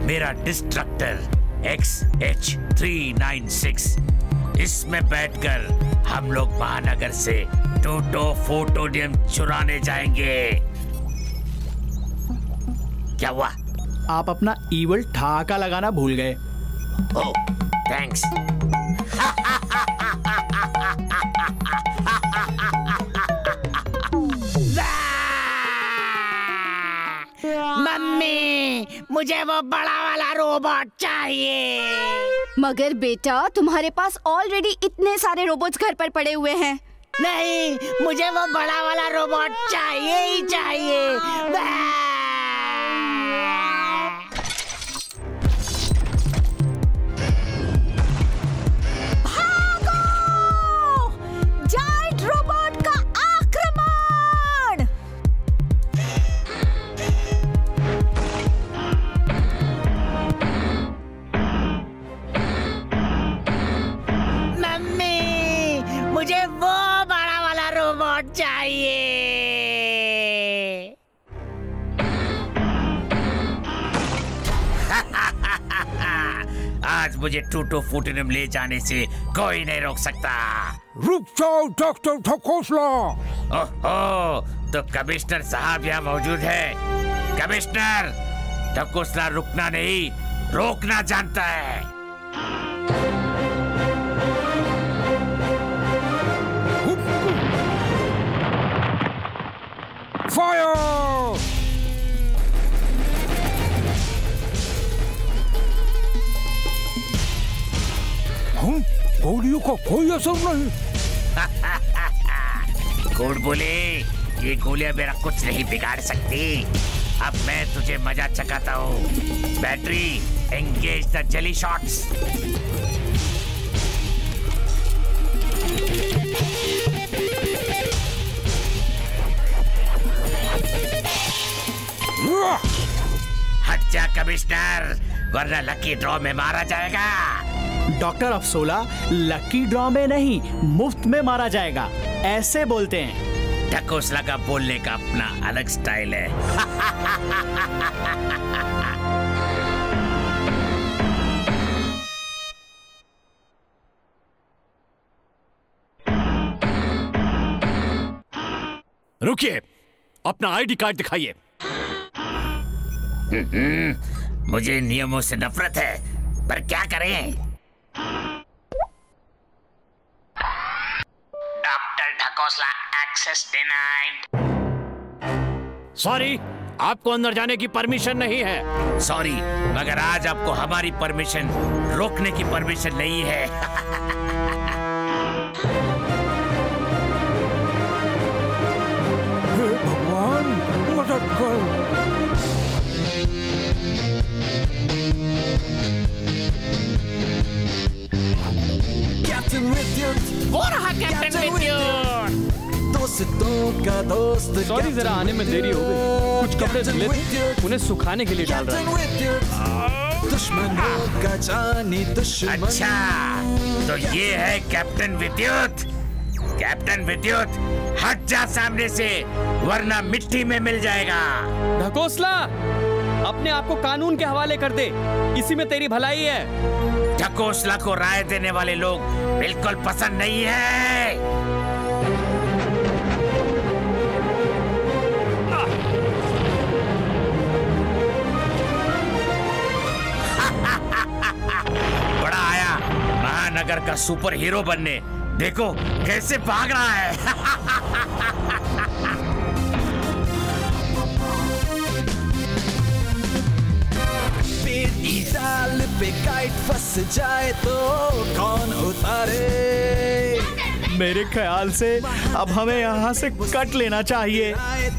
मेरा destructor X H three nine six इसमें बैठकर हम लोग महानगर से टोटो फोटोडियम चुराने जाएँगे। क्या हुआ? आप अपना ईवल ठाका लगाना भूल गए। ओ थैंक्स मुझे वो बड़ा वाला रोबोट चाहिए। मगर बेटा तुम्हारे पास ऑलरेडी इतने सारे रोबोट्स घर पर पड़े हुए हैं। नहीं मुझे वो बड़ा वाला रोबोट चाहिए ही चाहिए। चाहिए। आज मुझे टूटो फूटनम ले जाने से कोई नहीं रोक सकता। रुक जाओ डॉक्टर ढकोसला ओहो तो कमिश्नर साहब यहाँ मौजूद है। कमिश्नर ढकोसला रुकना नहीं रोकना जानता है। फायर हम गोलियों का कोई असर नहीं। कौन बोले, ये गोलियाँ मेरा कुछ नहीं बिगाड़ सकती। अब मैं तुझे मज़ा चकाता हूँ। Battery engage the jelly shots हट जा कमिश्नर वरना लकी ड्रॉ में मारा जाएगा। डॉक्टर अफसोला लकी ड्रॉ में नहीं मुफ़्त में मारा जाएगा। ऐसे बोलते हैं। ढकोसला का बोलने का अपना अलग स्टाइल है। रुकिए अपना आईडी कार्ड दिखाइए। मुझे नियमों से नफरत है पर क्या करें? Doctor Dhakosla access denied sorry आपको अंदर जाने की परमिशन नहीं है। सॉरी मगर आज आपको हमारी परमिशन रोकने की परमिशन नहीं है भगवान मदद कर। कैप्टन विद्युत you. और हाँ कैप्टन विद्युत दोस्तों का दोस्त सॉरी जरा आने में देरी हो गई। कुछ कपड़े धुले थे उन्हें सुखाने के लिए डाल रहा हाँ। दुश्मन का जानी दुश्मन। अच्छा तो ये है कैप्टन विद्युत कैप्टन विद्युत हट जा सामने से वरना मिट्टी में मिल जाएगा। ढकोसला अपने आप को कानून के हवाले कर दे। इसी में तेरी भलाई है। ढकोसला को राय देने वाले लोग बिल्कुल पसंद नहीं है बड़ा आया। महानगर का सुपर हीरो बनने। देखो, कैसे भाग रहा है। पेटी पे काइट फंस जाए तो कौन उतारे? मेरे ख्याल से अब हमें यहाँ से कट लेना चाहिए।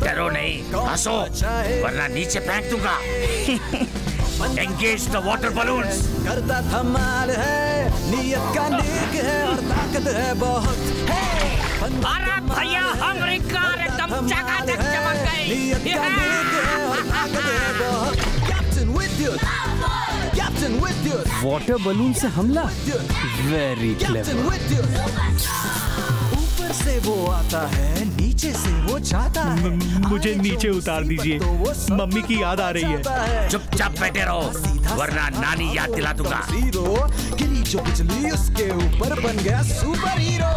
डरो नहीं हंसो वरना नीचे फेंक दूँगा। एंगेज द वाटर बलून्स करता धमाल है नियत का नेक है और ताकत है बहुत। अरे भैया हमारी कार एकदम चकाचक चमक गई। नियत का नेक है और ताकत है बहुत। विद्युत कैप्टन विद्युत वाटर बलून से हमला वेरी क्लेवर ऊपर से वो आता है नीचे से वो जाता है। मुझे नीचे उतार दीजिए। मम्मी की याद आ रही है। चुपचाप बैठे रहो वरना नानी याद दिला दूँगा। गिरी जो बिजली उसके ऊपर बन गया सुपर हीरो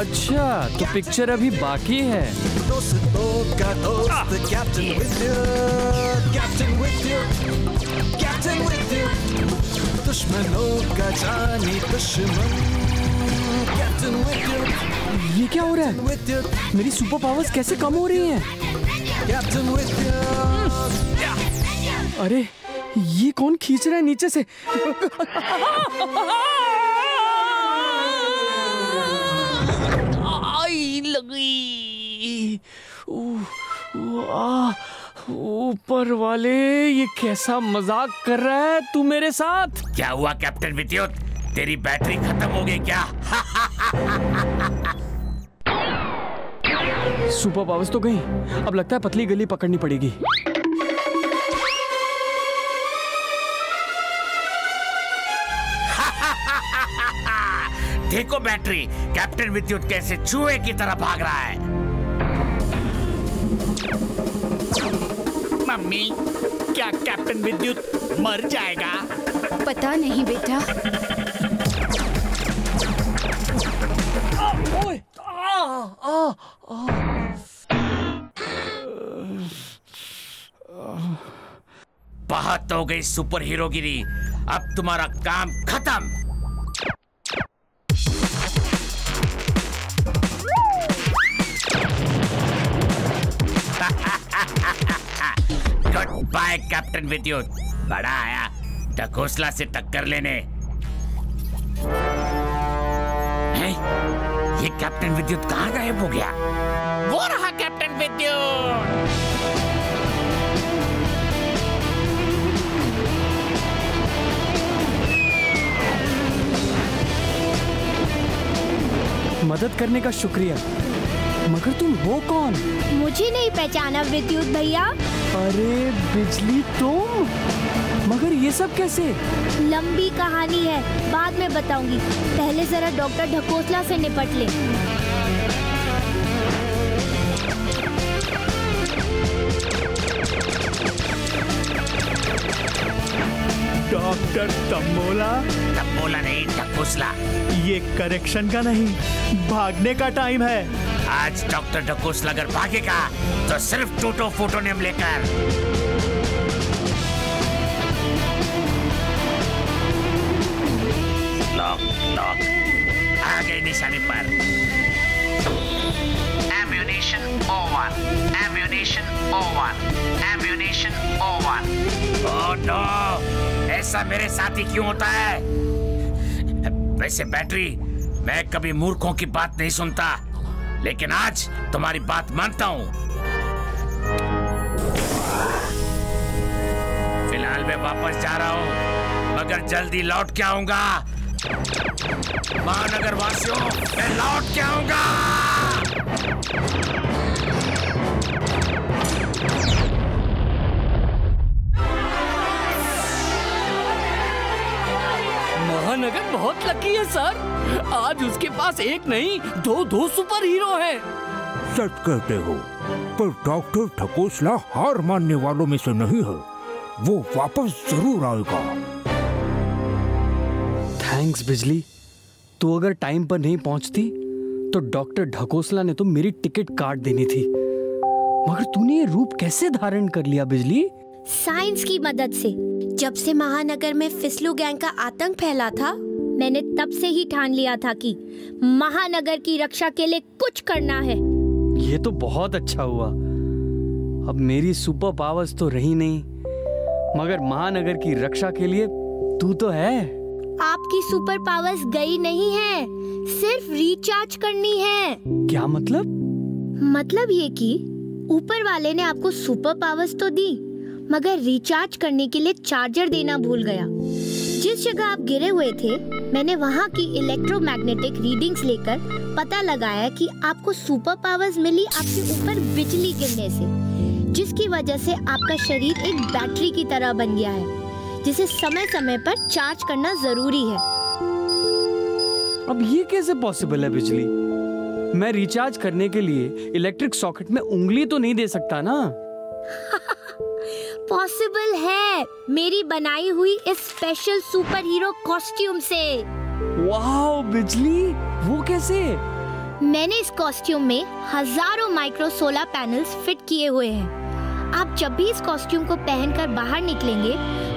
अच्छा तो पिक्चर अभी बाकी है। दोस्तों का दोस्त captain Vidyut captain Vidyut captain विद्युत दुश्मनों का जानी दुश्मन। कैप्टन विद्युत ये क्या हो रहा है? मेरी सुपर पावर्स कैसे कम हो रही हैं? अरे ये कौन खींच रहा है नीचे से? आई लगी। ऊपर वाले ये कैसा मज़ाक कर रहा है तू मेरे साथ? क्या हुआ कैप्टन विद्युत? तेरी बैटरी खत्म हो गई क्या? सुपर पावर्स तो गई। अब लगता है पतली गली पकड़नी पड़ेगी। देखो बैटरी कैप्टन विद्युत कैसे चूहे की तरह भाग रहा है। मम्मी क्या कैप्टन विद्युत मर जाएगा? पता नहीं बेटा। बहुत हो गई सुपर हीरोगिरी अब तुम्हारा काम खत्म। गुड बाय कैप्टन विद्युत बड़ा आया। ढकोसला से टक्कर लेने? ये कैप्टन विद्युत कहाँ गायब हो गया? वो रहा कैप्टन विद्युत मदद करने का शुक्रिया। मगर तुम हो कौन? मुझे नहीं पहचाना विद्युत भैया। अरे बिजली तुम? ये सब कैसे? लंबी कहानी है बाद में बताऊँगी। पहले जरा डॉक्टर ढकोसला से निपट ले। डॉक्टर तम्बोला? तम्बोला नहीं ढकोसला। ये करेक्शन का नहीं भागने का टाइम है। आज डॉक्टर ढकोसला अगर भागेगा तो सिर्फ़ टूटो फोटोनियम लेकर। लॉक आ गए निशाने पर Ammunition over. Ammunition over. Ammunition over. Oh no ऐसा मेरे साथ ही क्यों होता है वैसे बैटरी मैं कभी मूर्खों की बात नहीं सुनता, लेकिन आज तुम्हारी बात मानता हूँ फ़िलहाल मैं वापस जा रहा हूँ, मगर जल्दी लौट के आऊँगा महानगर वासियों मैं लौट के आऊँगा। महानगर बहुत लकी है सर आज उसके पास एक नहीं दो दो सुपर हीरो हैं। सच कहते हो पर डॉक्टर ठकोसला हार मानने वालों में से नहीं है। वो वापस ज़रूर आएगा। थैंक्स बिजली। तू अगर टाइम पर नहीं पहुँचती तो डॉक्टर ढकोसला ने तो मेरी टिकट काट देनी थी। मगर तूने ये रूप कैसे धारण कर लिया बिजली? साइंस की मदद से। जब से महानगर में फिसलू गैंग का आतंक फैला था मैंने तब से ही ठान लिया था कि महानगर की रक्षा के लिए कुछ करना है। ये तो बहुत अच्छा हुआ। अब मेरी सुपर पावर्स तो रही नहीं मगर महानगर की रक्षा के लिए तू तो है। आपकी सुपर पावर्स गई नहीं है सिर्फ़ रिचार्ज करनी है। क्या मतलब? मतलब ये कि ऊपर वाले ने आपको सुपर पावर्स तो दी मगर रिचार्ज करने के लिए चार्जर देना भूल गया। जिस जगह आप गिरे हुए थे मैंने वहाँ की इलेक्ट्रोमैग्नेटिक रीडिंग्स लेकर पता लगाया कि आपको सुपर पावर्स मिली आपके ऊपर बिजली गिरने से जिसकी वजह से आपका शरीर एक बैटरी की तरह बन गया है। जिसे समय समय पर चार्ज करना ज़रूरी है। अब ये कैसे पॉसिबल है बिजली? मैं रिचार्ज करने के लिए इलेक्ट्रिक सॉकेट में उंगली तो नहीं दे सकता ना। पॉसिबल है मेरी बनाई हुई इस स्पेशल सुपर हीरो कॉस्ट्यूम से। वाह बिजली वो कैसे? मैंने इस कॉस्ट्यूम में हज़ारों माइक्रो सोलर पैनल्स फिट किए हुए हैं। आप जब भी इस कॉस्ट्यूम को पहनकर बाहर निकलेंगे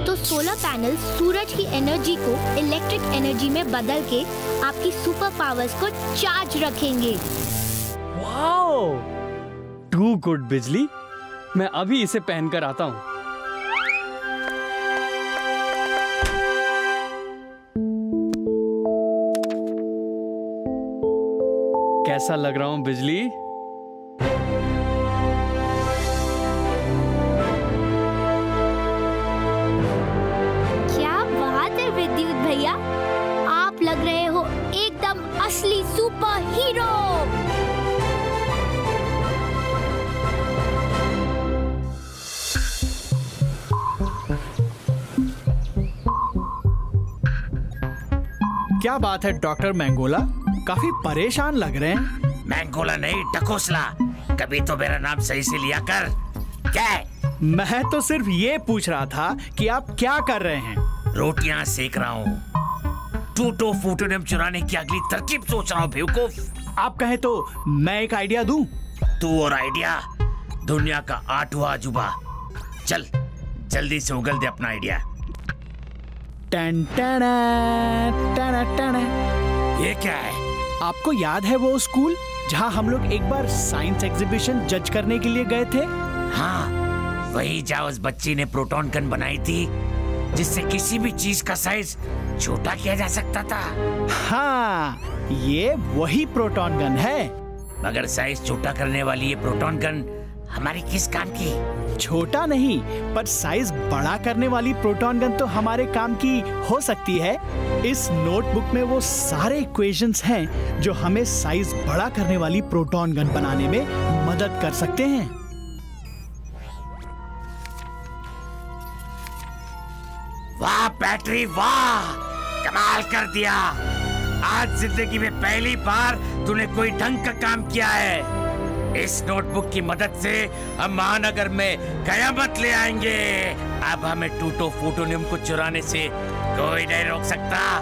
तो सोलर पैनल सूरज की एनर्जी को इलेक्ट्रिक एनर्जी में बदल के आपकी सुपर पावर्स को चार्ज रखेंगे। टू गुड बिजली मैं अभी इसे पहनकर आता हूँ। कैसा लग रहा हूँ बिजली असली सुपर हीरो क्या बात है डॉक्टर मैंगोला? काफ़ी परेशान लग रहे हैं। मैंगोला नहीं टकोसला। कभी तो मेरा नाम सही से लिया कर। क्या है? मैं तो सिर्फ़ ये पूछ रहा था कि आप क्या कर रहे हैं। रोटियाँ सेक रहा हूँ। टूटो फूटोनियम चुराने की अगली तरकीब सोच रहा हूँ बेवकूफ़। आप कहे तो मैं एक आइडिया दूँ? तू और आइडिया? दुनिया का आठवां अजूबा चल जल्दी से उगल दे अपना आइडिया। टन टन टन टन। ये क्या है? आपको याद है वो स्कूल जहाँ हम लोग एक बार साइंस एग्जीबिशन जज करने के लिए गए थे? हाँ वही जहाँ उस बच्ची ने प्रोटॉन गन बनाई थी। जिससे किसी भी चीज़ का साइज़ छोटा किया जा सकता था। हाँ ये वही प्रोटॉन गन है। मगर साइज़ छोटा करने वाली ये प्रोटॉन गन हमारी किस काम की? छोटा नहीं पर साइज़ बड़ा करने वाली प्रोटॉन गन तो हमारे काम की हो सकती है। इस नोटबुक में वो सारे इक्वेशंस हैं जो हमें साइज़ बड़ा करने वाली प्रोटॉन गन बनाने में मदद कर सकते हैं। वाह बैटरी वाह! कमाल कर दिया। आज ज़िंदगी में पहली बार तूने कोई ढंग का काम किया है। इस नोटबुक की मदद से हम महानगर में कयामत ले आएँगे। अब हमें टूटो फूटोनियम को चुराने से कोई नहीं रोक सकता।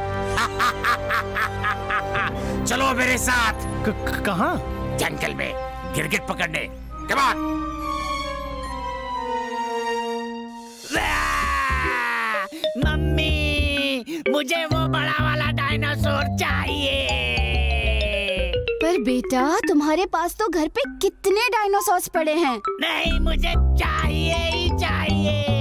चलो मेरे साथ। कहा? जंगल में। गिरगिट पकड़ने। कमान मुझे वो बड़ा वाला डायनासोर चाहिए। पर बेटा तुम्हारे पास तो घर पे कितने डायनासोर पड़े हैं? नहीं मुझे चाहिए ही चाहिए।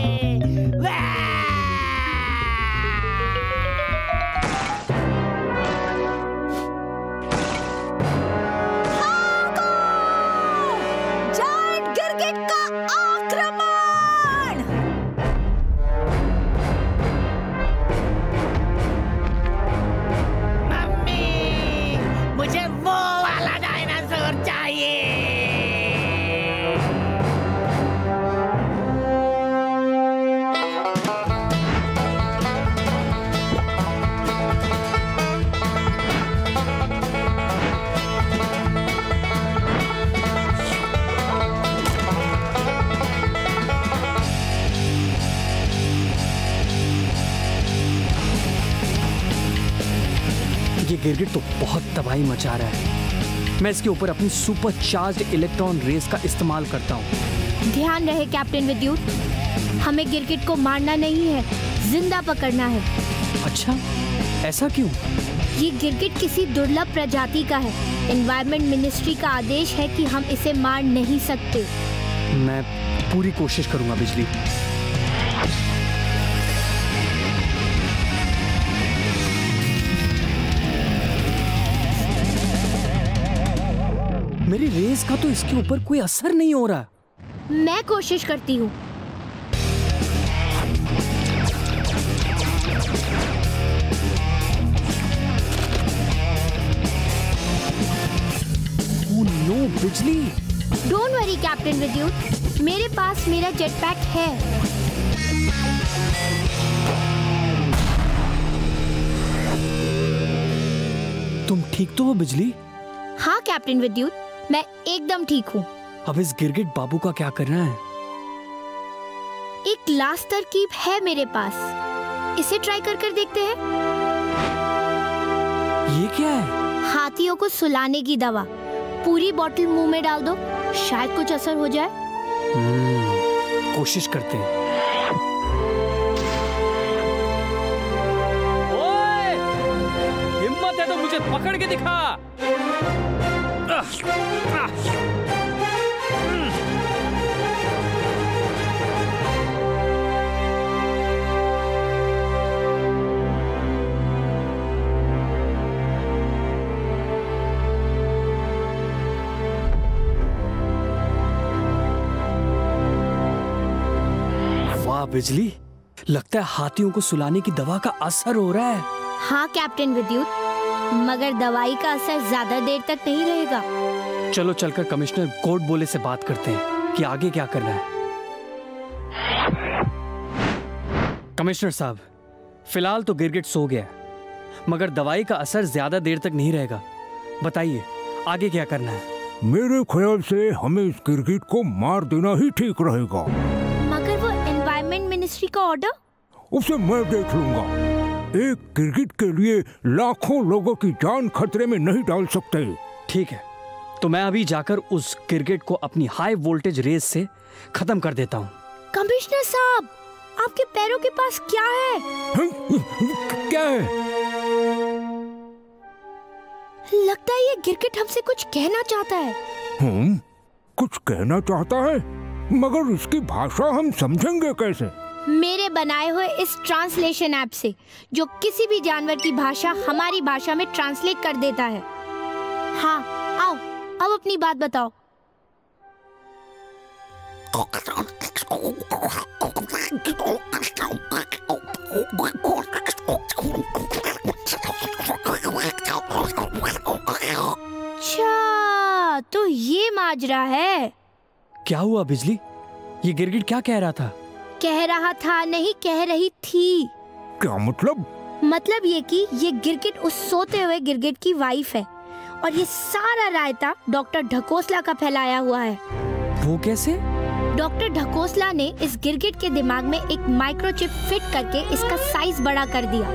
गिरगिट तो बहुत तबाही मचा रहा है। मैं इसके ऊपर अपनी सुपर चार्ज इलेक्ट्रॉन रेस का इस्तेमाल करता हूँ। ध्यान रहे कैप्टन विद्युत हमें गिरगिट को मारना नहीं है ज़िंदा पकड़ना है। अच्छा ऐसा क्यों? ये गिरगिट किसी दुर्लभ प्रजाति का है। एनवायरमेंट मिनिस्ट्री का आदेश है कि हम इसे मार नहीं सकते। मैं पूरी कोशिश करूँगा बिजली। मेरी रेस का तो इसके ऊपर कोई असर नहीं हो रहा। मैं कोशिश करती हूँ। नो बिजली। डोंट वरी कैप्टन विद्युत मेरे पास मेरा जेट पैक है। तुम ठीक तो हो बिजली? हाँ कैप्टन विद्युत मैं एकदम ठीक हूँ। अब इस गिरगिट बाबू का क्या करना है? एक लास्ट तरकीब है मेरे पास। इसे ट्राई कर कर देखते हैं। ये क्या है? हाथियों को सुलाने की दवा। पूरी बोतल मुँह में डाल दो। शायद कुछ असर हो जाए। हम्म, कोशिश करते हैं। ओए! हिम्मत है तो मुझे पकड़ के दिखा। वाह, बिजली। लगता है हाथियों को सुलाने की दवा का असर हो रहा है। हाँ कैप्टन विद्युत। मगर दवाई का असर ज़्यादा देर तक नहीं रहेगा। चलो चलकर कमिश्नर कोर्ट बोले से बात करते हैं कि आगे क्या करना है। कमिश्नर साहब फ़िलहाल तो गिरगिट सो गया है, मगर दवाई का असर ज़्यादा देर तक नहीं रहेगा। बताइए आगे क्या करना है? मेरे ख्याल से हमें इस गिरगिट को मार देना ही ठीक रहेगा। मगर वो एनवायरमेंट मिनिस्ट्री का ऑर्डर उसे मैं देख लूँगा। एक गिरगिट के लिए लाखों लोगों की जान खतरे में नहीं डाल सकते। ठीक है तो मैं अभी जाकर उस क्रिकेट को अपनी हाई वोल्टेज रेस से खत्म कर देता हूँ। कमिश्नर साहब आपके पैरों के पास क्या है? क्या है? लगता है ये गिरगिट हमसे कुछ कहना चाहता है। हम कुछ कहना चाहता है? मगर उसकी भाषा हम समझेंगे कैसे? मेरे बनाए हुए इस ट्रांसलेशन ऐप से जो किसी भी जानवर की भाषा हमारी भाषा में ट्रांसलेट कर देता है। हाँ अब अपनी बात बताओ। अच्छा तो ये माजरा है। क्या हुआ बिजली? ये गिरगिट क्या कह रहा था? कह रहा था नहीं कह रही थी। क्या मतलब? मतलब ये कि ये गिरगिट उस सोते हुए गिरगिट की वाइफ है। और ये सारा रायता डॉक्टर ढकोसला का फैलाया हुआ है। वो कैसे? डॉक्टर ढकोसला ने इस गिरगिट के दिमाग में एक माइक्रोचिप फिट करके इसका साइज़ बड़ा कर दिया।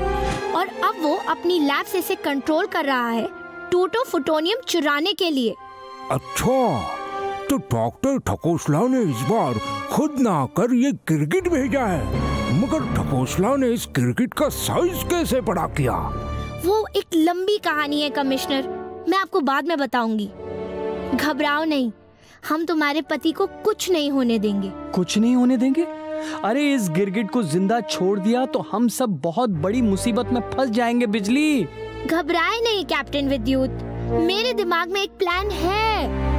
और अब वो अपनी लैब से इसे कंट्रोल कर रहा है टूटो फुटोनियम चुराने के लिए। अच्छा तो डॉक्टर ठकोसला ने इस बार खुद ना आकर ये गिरगिट भेजा है। मगर ठकोसला ने इस गिरगिट का साइज़ कैसे बड़ा किया? वो एक लंबी कहानी है कमिश्नर। मैं आपको बाद में बताऊँगी। घबराओ नहीं। हम तुम्हारे पति को कुछ नहीं होने देंगे। कुछ नहीं होने देंगे? अरे इस गिरगिट को ज़िंदा छोड़ दिया तो हम सब बहुत बड़ी मुसीबत में फंस जाएँगे बिजली। घबराए नहीं कैप्टन विद्युत। मेरे दिमाग में एक प्लान है।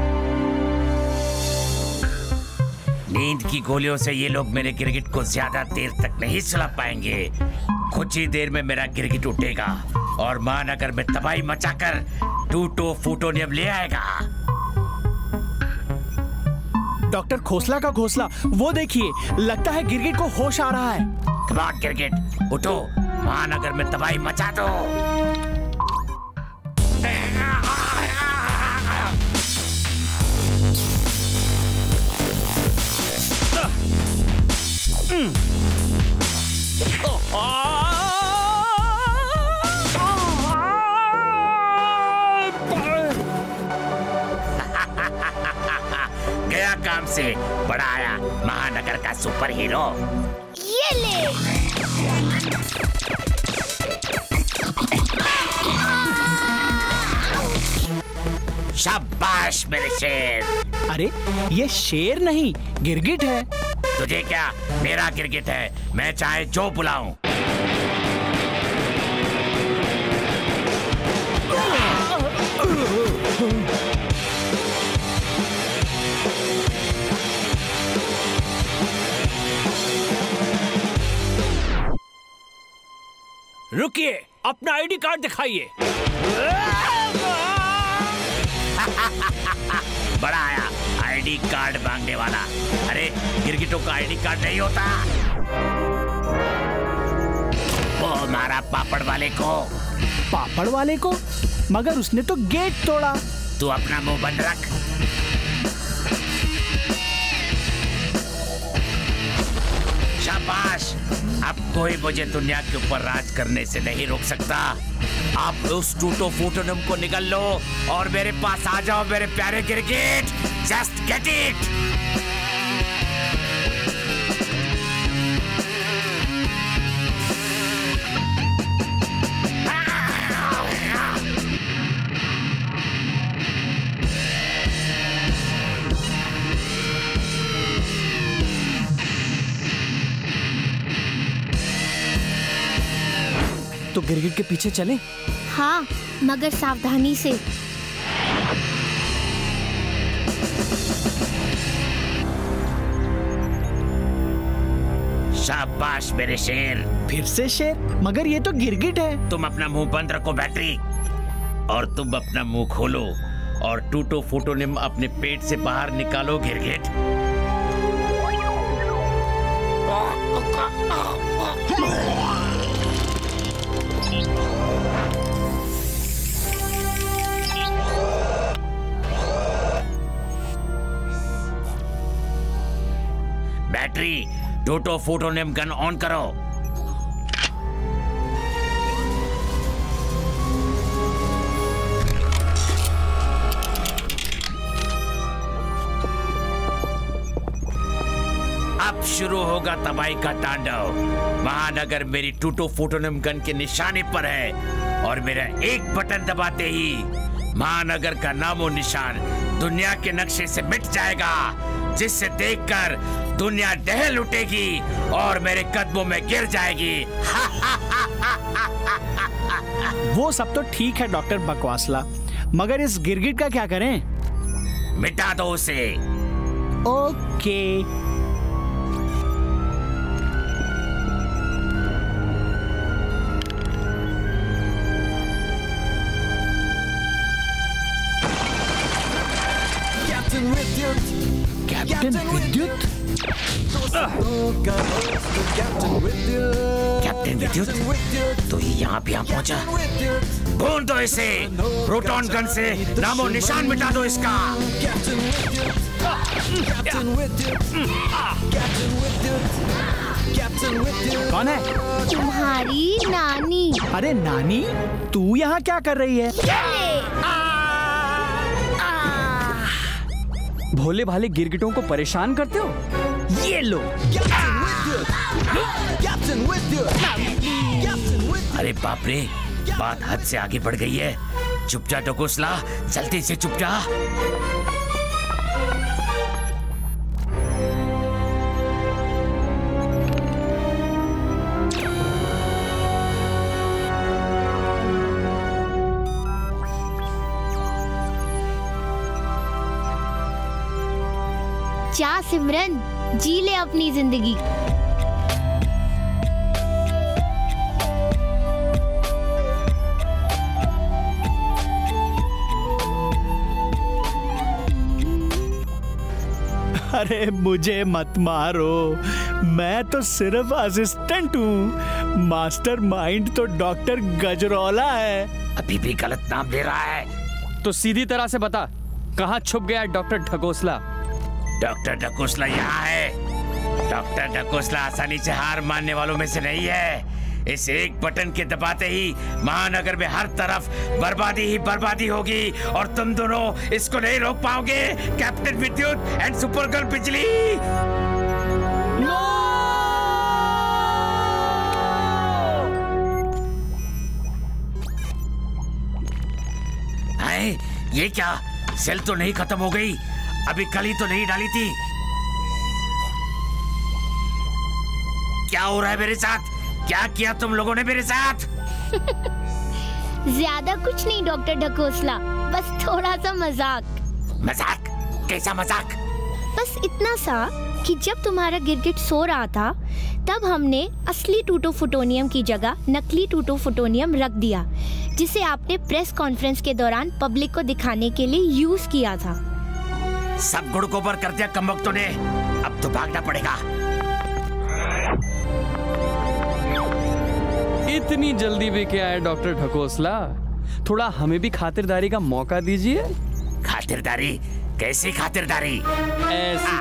नींद की गोलियों से ये लोग मेरे गिरगिट को ज़्यादा देर तक नहीं सुला पाएँगे। कुछ ही देर में मेरा गिरगिट उठेगा और महानगर में तबाही मचाकर टूटो फूटो नियम ले आएगा। डॉक्टर खोसला का घोसला वो देखिए लगता है गिरगिट को होश आ रहा है। गिरगिट उठो महानगर में तबाही मचा दो। गया काम से बड़ा आया महानगर का सुपर हीरो ये ले। शाबाश मेरे शेर। अरे ये शेर नहीं गिरगिट है। तुझे क्या? मेरा गिरगिट है। मैं चाहे जो बुलाऊं। रुकिए अपना आईडी कार्ड दिखाइए। बड़ा आया। आईडी कार्ड मांगने वाला। अरे गिरगिटों का आईडी कार्ड नहीं होता। वो मारा पापड़ वाले को। पापड़ वाले को? मगर उसने तो गेट तोड़ा। तू अपना मुँह बंद रख। अब कोई मुझे दुनिया के ऊपर राज करने से नहीं रोक सकता। आप उस टूटो फूटोनम को निकल लो और मेरे पास आ जाओ, मेरे प्यारे क्रिकेट जस्ट गेट इट तो गिरगिट के पीछे चले हाँ मगर सावधानी से शाबाश मेरे शेर फिर से शेर मगर ये तो गिरगिट है तुम अपना मुँह बंद रखो बैटरी और तुम अपना मुँह खोलो और टूटो फूटोनिम अपने पेट से बाहर निकालो गिरगिट बैटरी टूटो फूटोनिम गन ऑन करो अब शुरू होगा तबाही का तांडव। महानगर मेरी टूटो फूटोनिम गन के निशाने पर है और मेरा एक बटन दबाते ही महानगर का नामो निशान दुनिया के नक्शे से मिट जाएगा, जिससे देखकर दुनिया दहल उठेगी और मेरे कदमों में गिर जाएगी। वो सब तो ठीक है डॉक्टर बकवासला। मगर इस गिरगिट का क्या करें? मिटा दो उसे। Okay. Captain Vidyut captain Vidyut captain Vidyut तो ये यहाँ भी यहाँ पहुँचा। ढूंढ दो इसे। प्रोटॉन गन से नामो निशान मिटा दो इसका। कौन है? तुम्हारी नानी। अरे नानी तू यहाँ क्या कर रही है? भोले भाले गिरगिटों को परेशान करते हो? विद्युत अरे बाप रे बात हद से आगे बढ़ गई है। चुप जा डकोसला जल्दी से चुप जा जा सिमरन। जी ले अपनी ज़िंदगी। अरे मुझे मत मारो। मैं तो सिर्फ़ असिस्टेंट हूँ। मास्टर माइंड तो डॉक्टर गजरौला है। अभी भी गलत नाम ले रहा है। तो सीधी तरह से बता कहाँ छुप गया डॉक्टर ढकोसला डॉक्टर डकोसला यहाँ है। डॉक्टर डकोसला आसानी से हार मानने वालों में से नहीं है। इस एक बटन के दबाते ही महानगर में हर तरफ़ बर्बादी ही बर्बादी होगी और तुम दोनों इसको नहीं रोक पाओगे। कैप्टन विद्युत एंड सुपर गर्ल बिजली? ये क्या? सेल तो नहीं खत्म हो गई। अभी कल ही तो नहीं डाली थी। क्या हो रहा है मेरे साथ? क्या किया तुम लोगों ने मेरे साथ? ज़्यादा कुछ नहीं डॉक्टर ढकोसला। बस थोड़ा सा मज़ाक। मज़ाक? कैसा मज़ाक? बस इतना सा कि जब तुम्हारा गिरगिट सो रहा था तब हमने असली टूटो फुटोनियम की जगह नकली टूटो फुटोनियम रख दिया जिसे आपने प्रेस कॉन्फ्रेंस के दौरान पब्लिक को दिखाने के लिए यूज़ किया था। सब गुड़ को बर कर दिया कम वक्तों ने। अब तो भागना पड़ेगा। इतनी जल्दी भी क्या है डॉक्टर ढकोसला। थोड़ा हमें भी खातिरदारी का मौका दीजिए। खातिरदारी? कैसी खातिरदारी? ऐसी।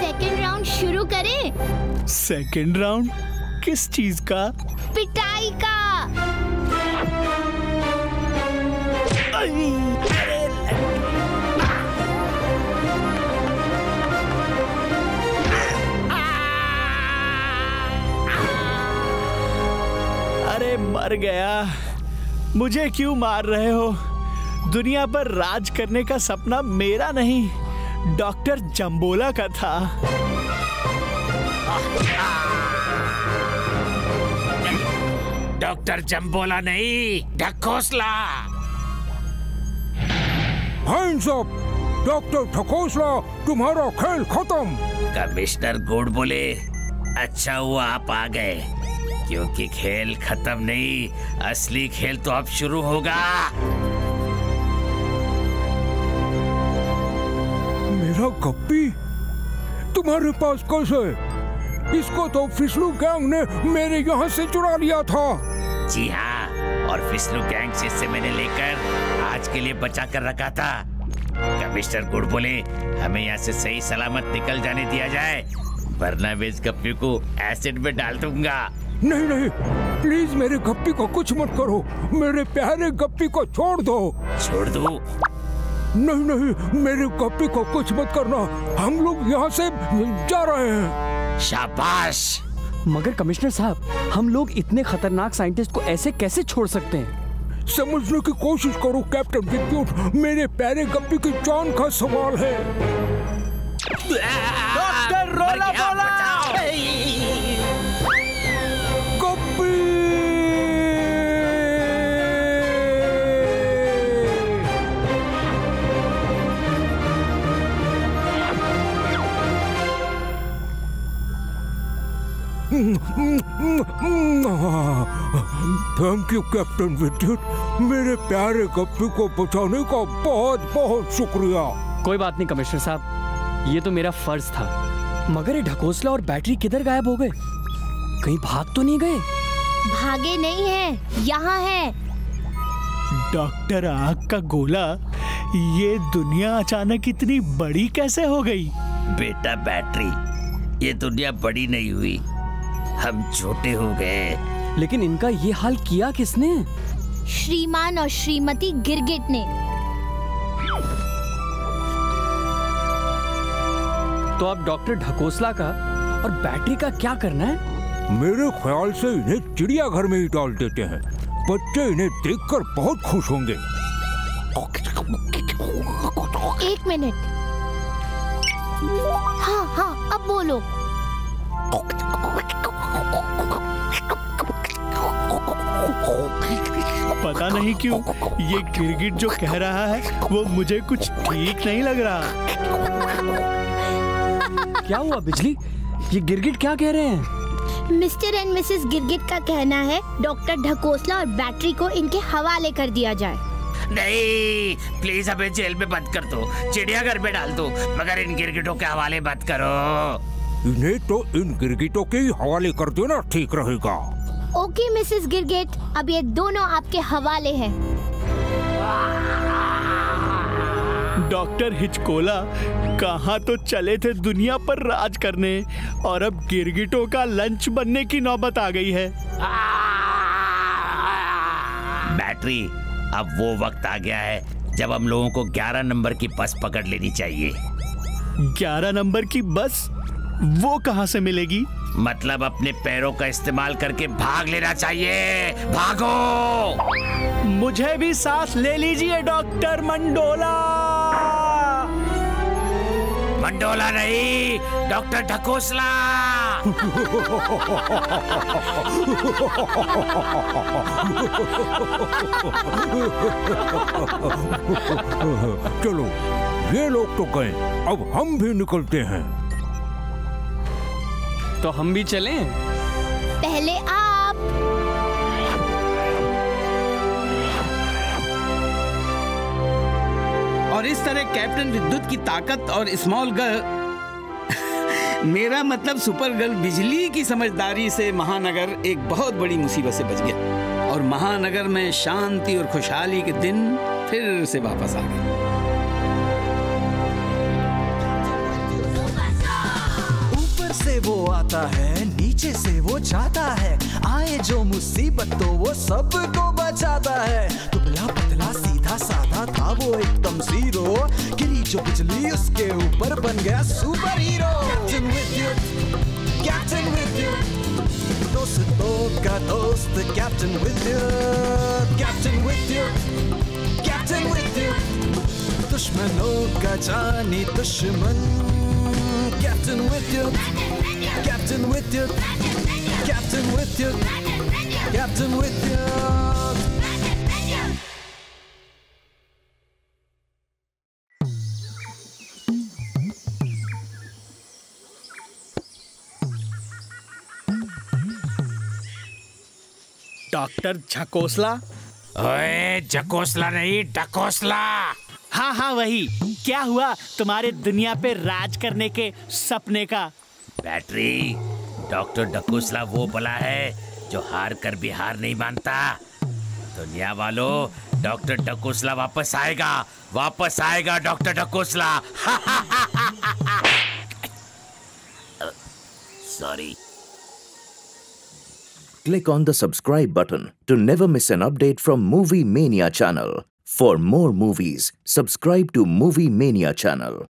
सेकेंड राउंड शुरू करें। सेकंड राउंड किस चीज़ का? पिटाई का। अरे मर गया। मुझे क्यों मार रहे हो? दुनिया पर राज करने का सपना मेरा नहीं, डॉक्टर जम्बोला का था। डॉक्टर जम्बोला नहीं, Dhakosla. Hands up doctor Dhakosla तुम्हारा खेल खत्म कमिश्नर गुड बोले अच्छा हुआ आप आ गए क्योंकि खेल खत्म नहीं असली खेल तो अब शुरू होगा। मेरा गप्पी तुम्हारे पास कैसे? इसको तो फिसलू गैंग ने मेरे यहाँ से चुरा लिया था। जी हाँ और फिसलू गैंग से मैंने लेकर आज के लिए बचा कर रखा था। कमिश्नर गुड बोले हमें यहाँ से सही सलामत निकल जाने दिया जाए? वरना मैं इस गप्पी को एसिड में डाल दूँगा। नहीं नहीं प्लीज़ मेरे गप्पी को कुछ मत करो। मेरे प्यारे गप्पी को छोड़ दो। छोड़ दो? नहीं नहीं मेरे गप्पी को कुछ मत करना। हम लोग यहाँ से जा रहे हैं। शाबाश! मगर कमिश्नर साहब हम लोग इतने खतरनाक साइंटिस्ट को ऐसे कैसे छोड़ सकते हैं? समझने की कोशिश करो कैप्टन विद्युत मेरे प्यारे गप्पी की जान का सवाल है। डॉक्टर रोला बोला। थैंक यू कैप्टन विद्युत। मेरे प्यारे गप्पी को बचाने का बहुत बहुत शुक्रिया। कोई बात नहीं कमिश्नर साहब। ये तो मेरा फ़र्ज़ था। मगर ये ढकोसला और बैटरी किधर गायब हो गए? कहीं भाग तो नहीं गए? भागे नहीं है यहाँ है। डॉक्टर आग का गोला ये दुनिया अचानक इतनी बड़ी कैसे हो गई? बेटा बैटरी ये दुनिया बड़ी नहीं हुई। हम छोटे हो गए लेकिन इनका ये हाल किया किसने? श्रीमान और श्रीमती गिरगिट ने। तो अब डॉक्टर ढकोसला का और बैटरी का क्या करना है? मेरे ख्याल से इन्हें चिड़ियाघर में ही डाल देते हैं। बच्चे इन्हें देखकर बहुत खुश होंगे। एक मिनट। हाँ हाँ अब बोलो। पता नहीं क्यों ये गिरगिट जो कह रहा है वो मुझे कुछ ठीक नहीं लग रहा। क्या हुआ बिजली? ये गिरगिट क्या कह रहे हैं? मिस्टर एंड मिसेस गिरगिट का कहना है डॉक्टर ढकोसला और बैटरी को इनके हवाले कर दिया जाए। नहीं प्लीज़ हमें जेल में बंद कर दो चिड़ियाघर में डाल दो मगर इन गिरगिटों के हवाले मत करो। इन्हें तो इन गिरगिटों के हवाले कर देना ठीक रहेगा। ओके मिसेस गिरगिट। अब ये दोनों आपके हवाले हैं। डॉक्टर हिचकोला कहाँ तो चले थे दुनिया पर राज करने और अब गिरगिटों का लंच बनने की नौबत आ गई है। बैटरी अब वो वक्त आ गया है जब हम लोगों को 11 नंबर की बस पकड़ लेनी चाहिए। 11 नंबर की बस वो कहाँ से मिलेगी? मतलब अपने पैरों का इस्तेमाल करके भाग लेना चाहिए। भागो! मुझे भी सांस ले लीजिए डॉक्टर मंडोला। मंडोला नहीं डॉक्टर ढकोसला। चलो ये लोग तो गए अब हम भी निकलते हैं। तो हम भी चलें। पहले आप। और इस तरह कैप्टन विद्युत की ताकत और स्मॉल गर्ल मेरा मतलब सुपर गर्ल बिजली की समझदारी से महानगर एक बहुत बड़ी मुसीबत से बच गया। और महानगर में शांति और खुशहाली के दिन फिर से वापस आ गए। वो आता है, नीचे से वो जाता है। आए जो मुसीबत तो वो सबको बचाता है। दुबला पतला, सीधा साधा था वो एकदम ज़ीरो गिरी जो बिजली उसके ऊपर बन गया superhero captain Vidyut captain Vidyut दोस्तों का दोस्त captain Vidyut captain Vidyut captain विद्युत दुश्मनों का जानी दुश्मन captain Vidyut captain Vidyut captain Vidyut captain विद्युत डॉक्टर झकोसला ओए झकोसला नहीं डकोसला। हाँ हाँ वही। क्या हुआ तुम्हारे दुनिया पे राज करने के सपने का? बैटरी। डॉक्टर डकोसला वो बोला है जो हार कर भी हार नहीं मानता। दुनिया वालों, डॉक्टर डकोसला वापस आएगा। वापस आएगा doctor Dakosla. Sorry. Click on the subscribe button to never miss an update from Movie Mania channel for more movies subscribe to Movie Mania channel